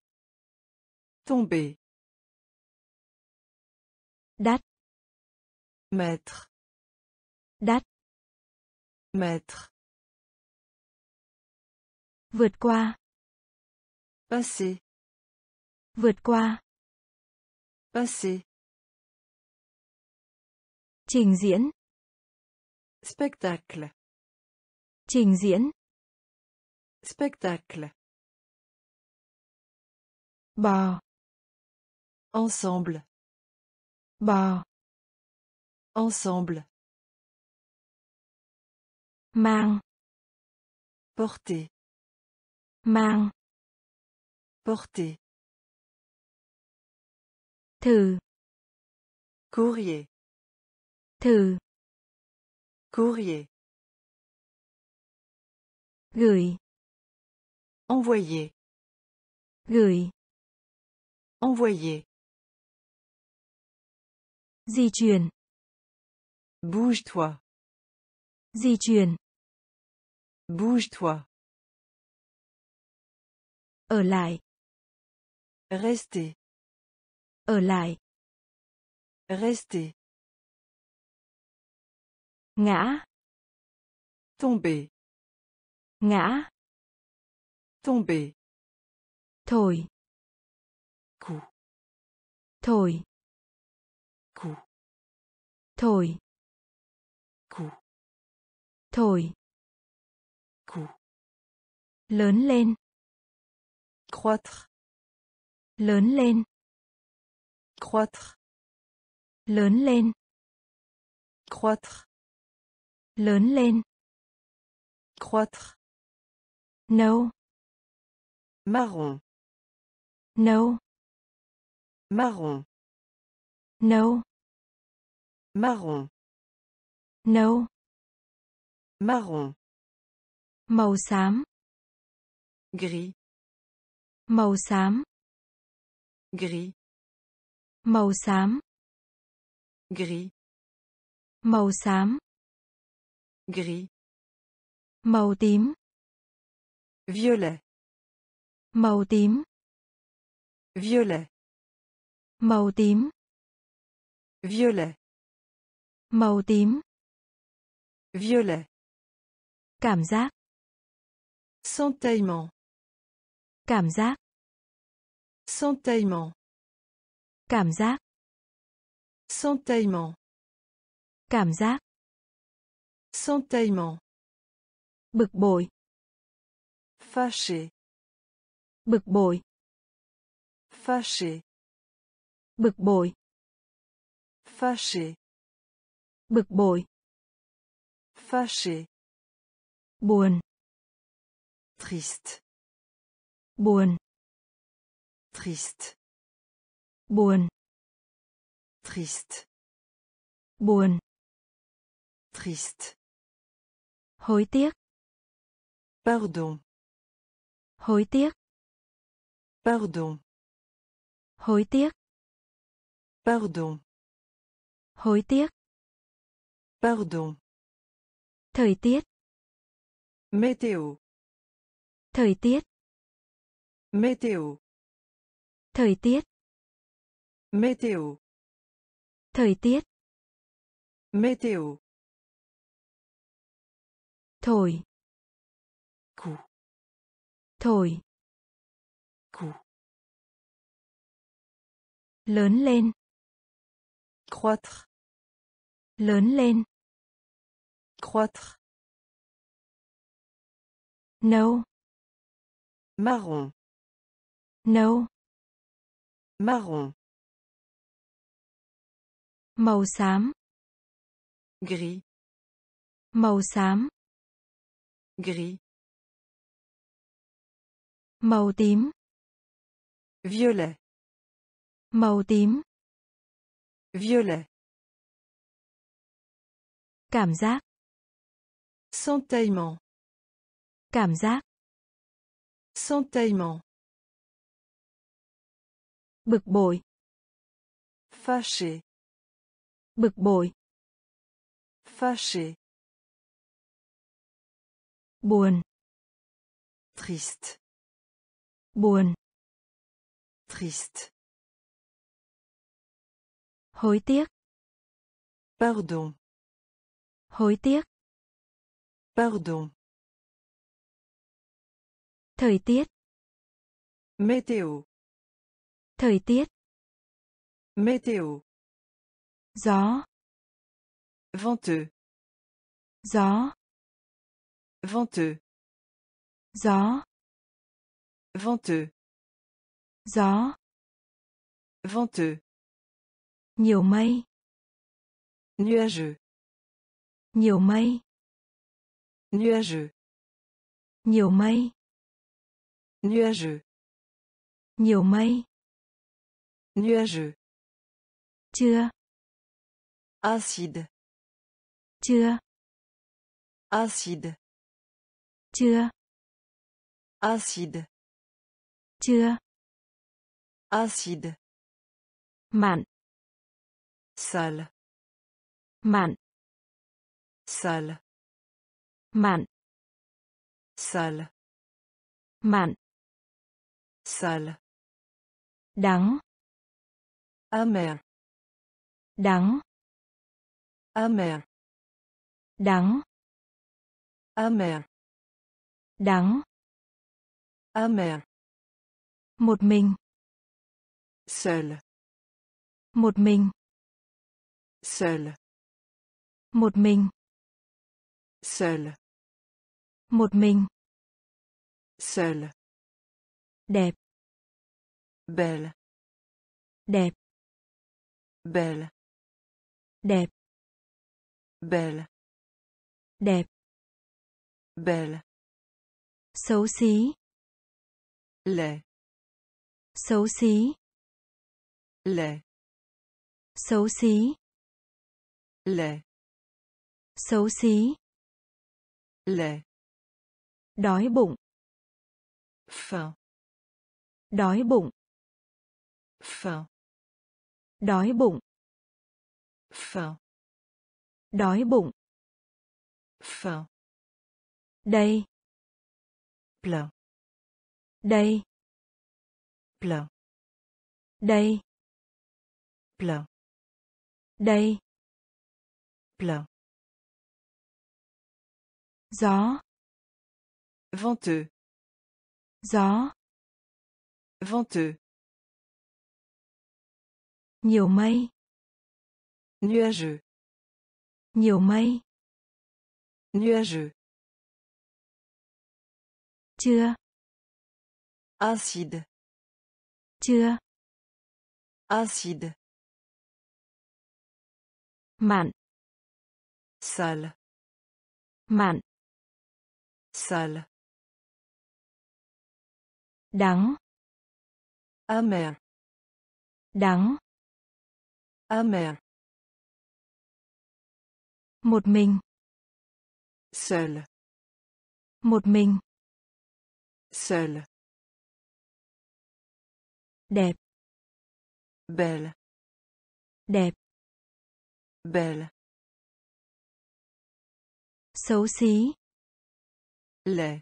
Tomber. Đắt Mettre. đắt Mettre. vượt qua Passer. vượt qua Passer. trình diễn Spectacle. trình diễn Spectacle. bò Ensemble. Bò Ensemble. mang Porter. mang Porter. thử Courrier. thử Courrier. gửi Envoyer. gửi Envoyer. Di chuyển Bouge-toi. di chuyển Bouge-toi. ở lại Rester. ở lại Rester. ngã Tomber. ngã Tomber. thổi Coup. thổi Coup. Thổi Coup. thổi Coup. lớn lên Croître. lớn lên Croître. lớn lên Croître. lớn lên Croître. nâu Marron. nâu Marron. nâu Marron. nâu Marron. màu xám Gris. màu xám Gris. màu xám Gris. màu xám Gris. màu tím Violet. màu tím Violet. màu tím Violet. Màu tím Violet. cảm giác Sentaillement. cảm giác Sentaillement. cảm giác Sentaillement. cảm giác Sentaillement. bực bội Fâché. bực bội Fâché. bực bội Fâché. Bực bội Fâché. buồn Triste. buồn Triste. buồn Triste. buồn Triste. hối tiếc Pardon. hối tiếc Pardon. hối tiếc Pardon. hối tiếc Pardon. thời tiết Météo. thời tiết Météo. thời tiết Météo. thời tiết Météo. thổi Coup. thổi Coup. lớn lên Croître. lớn lên Croître. nâu Marron. nâu Marron. màu xám Gris. màu xám Gris. màu tím Violet. màu tím Violet. cảm giác Sentaillement. cảm giác Sentaillement. bực bội Fâché. bực bội Fâché. buồn Triste. buồn Triste. hối tiếc Pardon. hối tiếc Pardon. thời tiết Météo. thời tiết Météo. gió Venteux. gió Venteux. gió Venteux. gió Venteux. nhiều mây Nuageux. nhiều mây Nuageux. nhiều mây Nuageux. nhiều mây Nuageux. chưa Acide. chưa Acide. chưa Acide. chưa Acide. mặn Sale. mặn Sale. Mặn Sale. mặn Sale. đắng Amer. đắng Amer. đắng Amer. đắng Amer. một mình Seul. một mình Seul. một mình Seul. Một mình Seul. đẹp Belle. đẹp Belle. đẹp Belle. đẹp Belle. xấu xí Laid. xấu xí Laid. xấu xí Laid. xấu xí Laid. Đói bụng Faim. đói bụng Faim. đói bụng Faim. đói bụng Faim. đây Plein. đây Plein. đây Plein. đây Plein. gió Venteux. gió Venteux. nhiều mây Nuageux. nhiều mây Nuageux. chưa Acide. chưa Acide. mặn Sale. mặn Sale. Đắng Amer. đắng Amer. một mình Seul. một mình Seul. đẹp Belle. đẹp Belle. xấu xí Laid.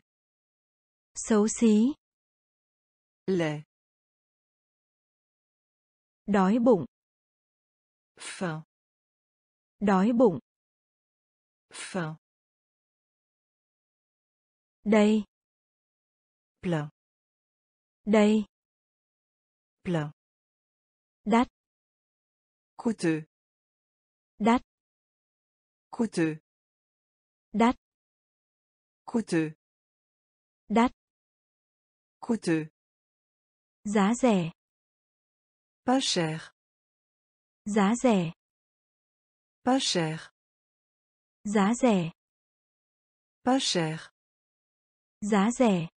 xấu xí Laid. đói bụng Faim. đói bụng Faim. đây Plein. đây Plein. đắt Coûteux. đắt Coûteux. đắt Coûteux. đắt, coûteux, giá rẻ, pas cher, giá rẻ, pas cher, giá rẻ, pas cher, giá rẻ,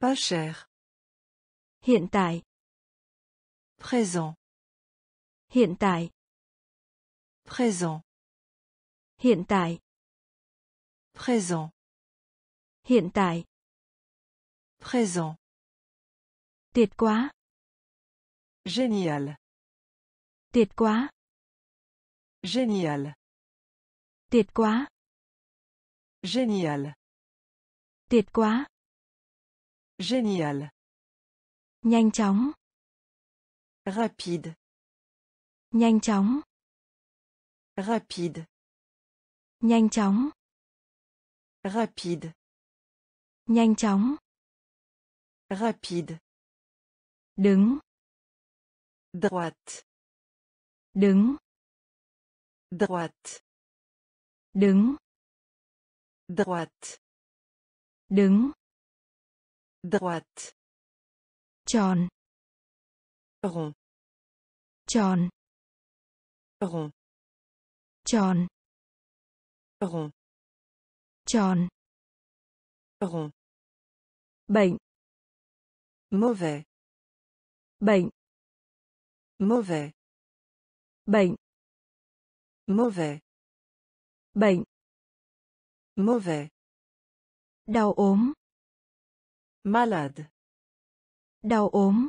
pas cher, hiện tại, présent, hiện tại, présent, hiện tại, présent, hiện tại, présent, tuyệt quá, génial, tuyệt quá, génial, tuyệt quá, génial, tuyệt quá, génial, nhanh chóng, rapide, nhanh chóng, rapide, nhanh chóng, rapide, nhanh chóng, rapide, đứng, droite, đứng, droite, đứng, droite, đứng, droite, tròn, rond, tròn, rond, tròn, rond, tròn, rond, bệnh, mauvais, bệnh, mauvais, bệnh, mauvais, bệnh, mauvais, đau ốm, malade, đau ốm,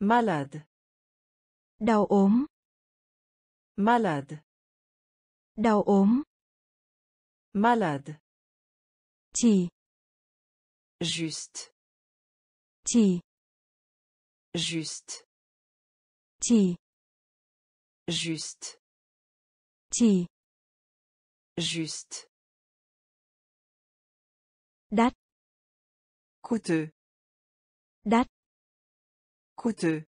malade, đau ốm, malade, đau ốm, malade, chỉ, juste, chỉ, juste, chỉ, juste, chỉ, juste, đắt, coûteux, đắt, coûteux,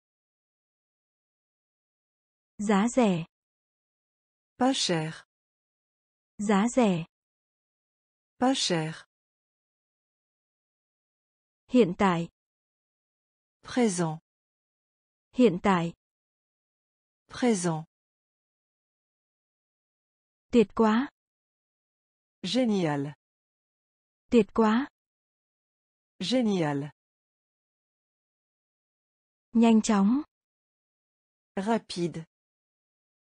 giá rẻ, pas cher, giá rẻ, pas cher, hiện tại, présent, hiện tại, présent, tuyệt quá, génial, tuyệt quá, génial, nhanh chóng, rapide,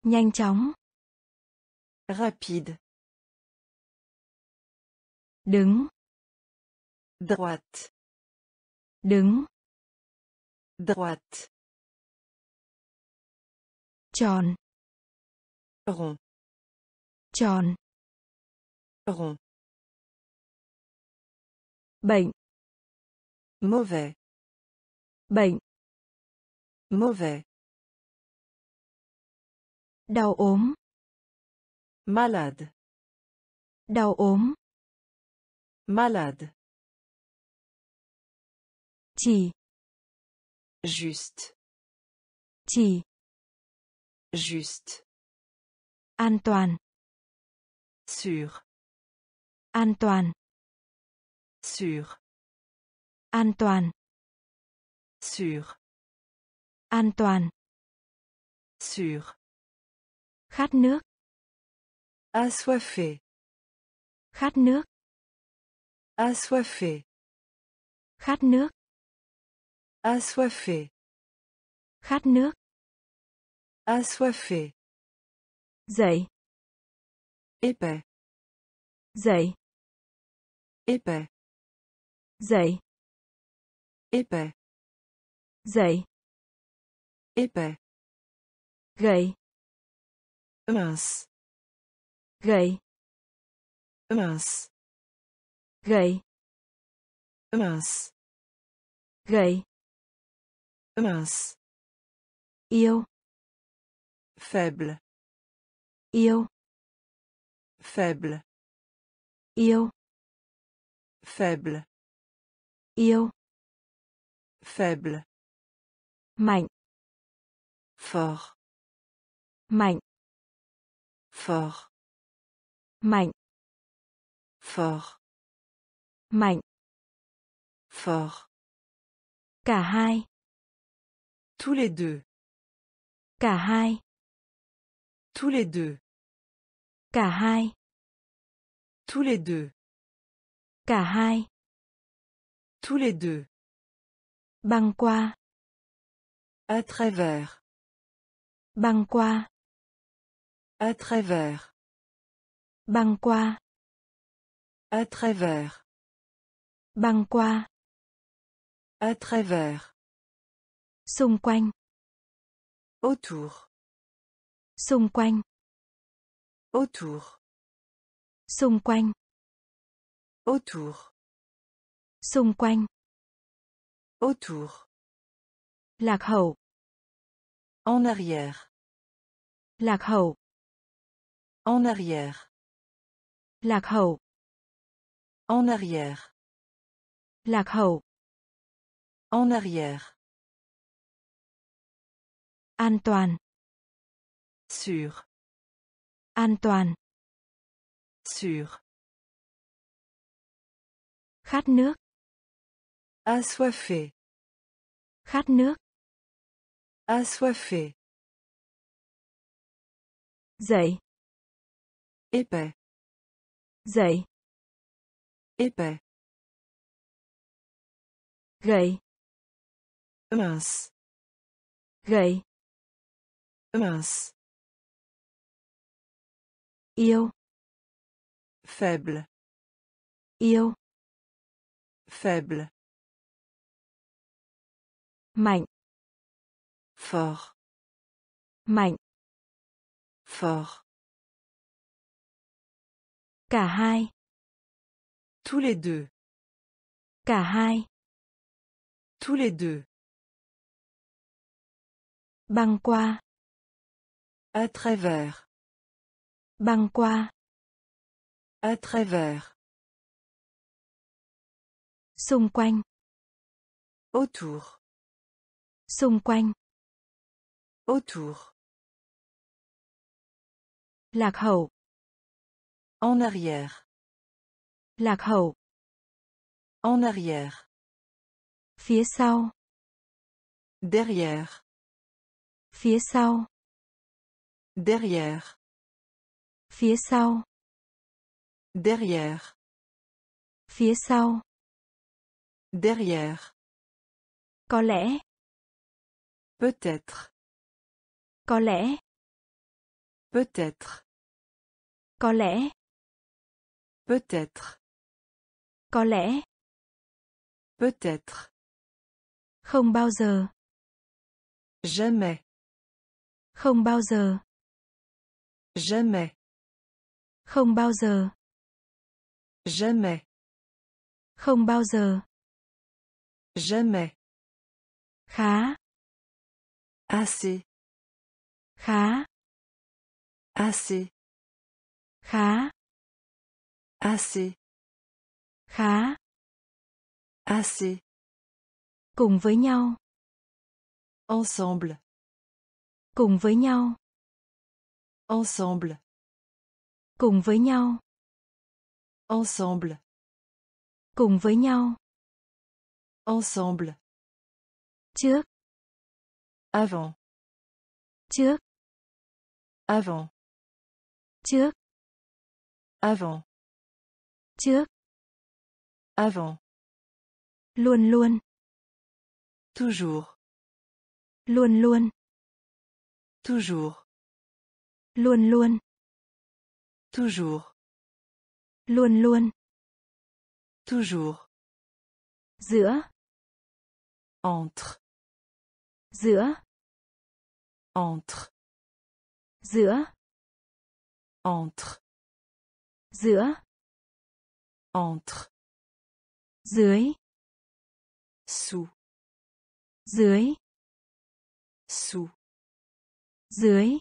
nhanh chóng, rapide, đứng, droite, đứng, droite, tròn, rond, tròn, rond, bệnh, mauvais, bệnh, mauvais, đau ốm, malade, đau ốm, malade, chỉ, juste, chỉ, juste, an toàn, sûr, an toàn, sûr, an toàn, sûr, an toàn, sûr, khát nước, assoiffé, khát nước, assoiffé, khát nước, assoiffé, khát nước, assoiffé, dậy, épais, dậy, épais, dậy, épais, dậy, épais, gầy, mince, gầy, mince, gầy, mince, gầy, mince, yêu, faible, yêu, faible, yêu, faible, yêu, faible, mạnh, fort, mạnh, fort, mạnh, fort, mạnh. Fort. cả hai. Tous les deux. cả hai Tous les deux. cả hai Tous les deux. cả hai Tous les deux. băng qua À travers. băng qua À travers. băng qua À travers. băng qua À travers. xung quanh Autour. Xung quanh Autour. xung quanh Autour. xung quanh Autour. lạc hậu En arrière. lạc hậu En arrière. lạc hậu En arrière. lạc hậu En arrière. an toàn Sûr. an toàn Sûr. khát nước Assoiffé. khát nước Assoiffé. dậy Épais. dậy Épais. gậy Mince. gậy Mince. Yêu Faible. yêu Faible. mạnh Fort. mạnh Fort. cả hai Tous les deux. cả hai Tous les deux. băng qua À travers. Băng qua À travers. xung quanh Autour. xung quanh Autour. lạc hậu En arrière. lạc hậu En arrière. phía sau Derrière. phía sau Derrière. Phía sau Derrière. phía sau Derrière. có lẽ Peut-être. có lẽ Peut-être. có lẽ Peut-être. có lẽ Peut-être. không bao giờ Jamais. không bao giờ Jamais. Không bao giờ Jamais. không bao giờ Jamais. khá Assez. khá Assez. khá Assez. khá Assez. cùng với nhau Ensemble. cùng với nhau Ensemble. Cùng với nhau Ensemble. cùng với nhau Ensemble. trước Avant. trước Avant. trước Avant. trước Avant. luôn luôn Toujours. luôn luôn Toujours. luôn luôn Toujours. luôn luôn Toujours. giữa Entre. giữa Entre. giữa Entre. giữa Entre. dưới Sous. dưới Sous. dưới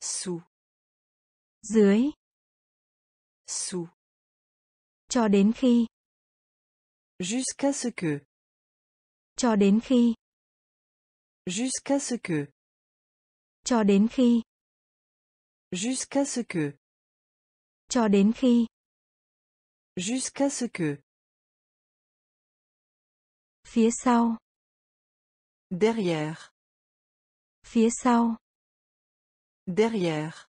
Sous. Dưới Sous. cho đến khi Jusqu'à ce que. cho đến khi Jusqu'à ce que. cho đến khi Jusqu'à ce que. cho đến khi Jusqu'à ce que. Phía sau. Derrière. Phía sau. Derrière.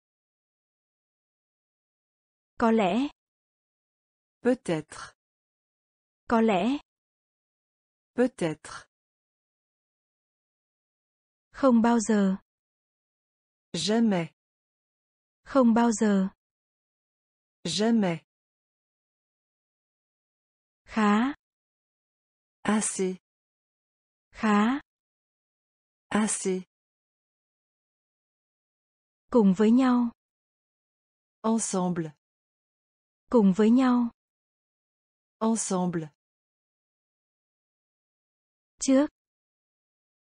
Có lẽ. Peut-être. Có lẽ. Peut-être. Không bao giờ. Jamais. Không bao giờ. Jamais. Khá. Assez. Khá. Assez. Cùng với nhau. Ensemble. Cùng với nhau. Ensemble. Trước.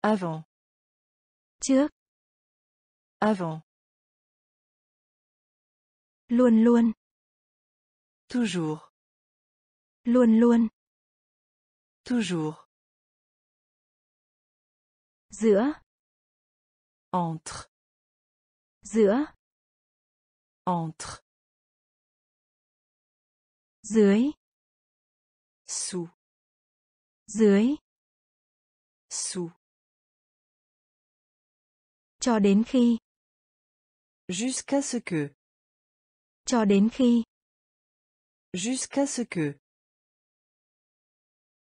Avant. Trước. Avant. Luôn luôn. Toujours. Luôn luôn. Toujours. Giữa. Entre. Giữa. Entre. Dưới. Sous. Dưới. Sous. Cho đến khi. Jusqu'à ce que. Cho đến khi. Jusqu'à ce que.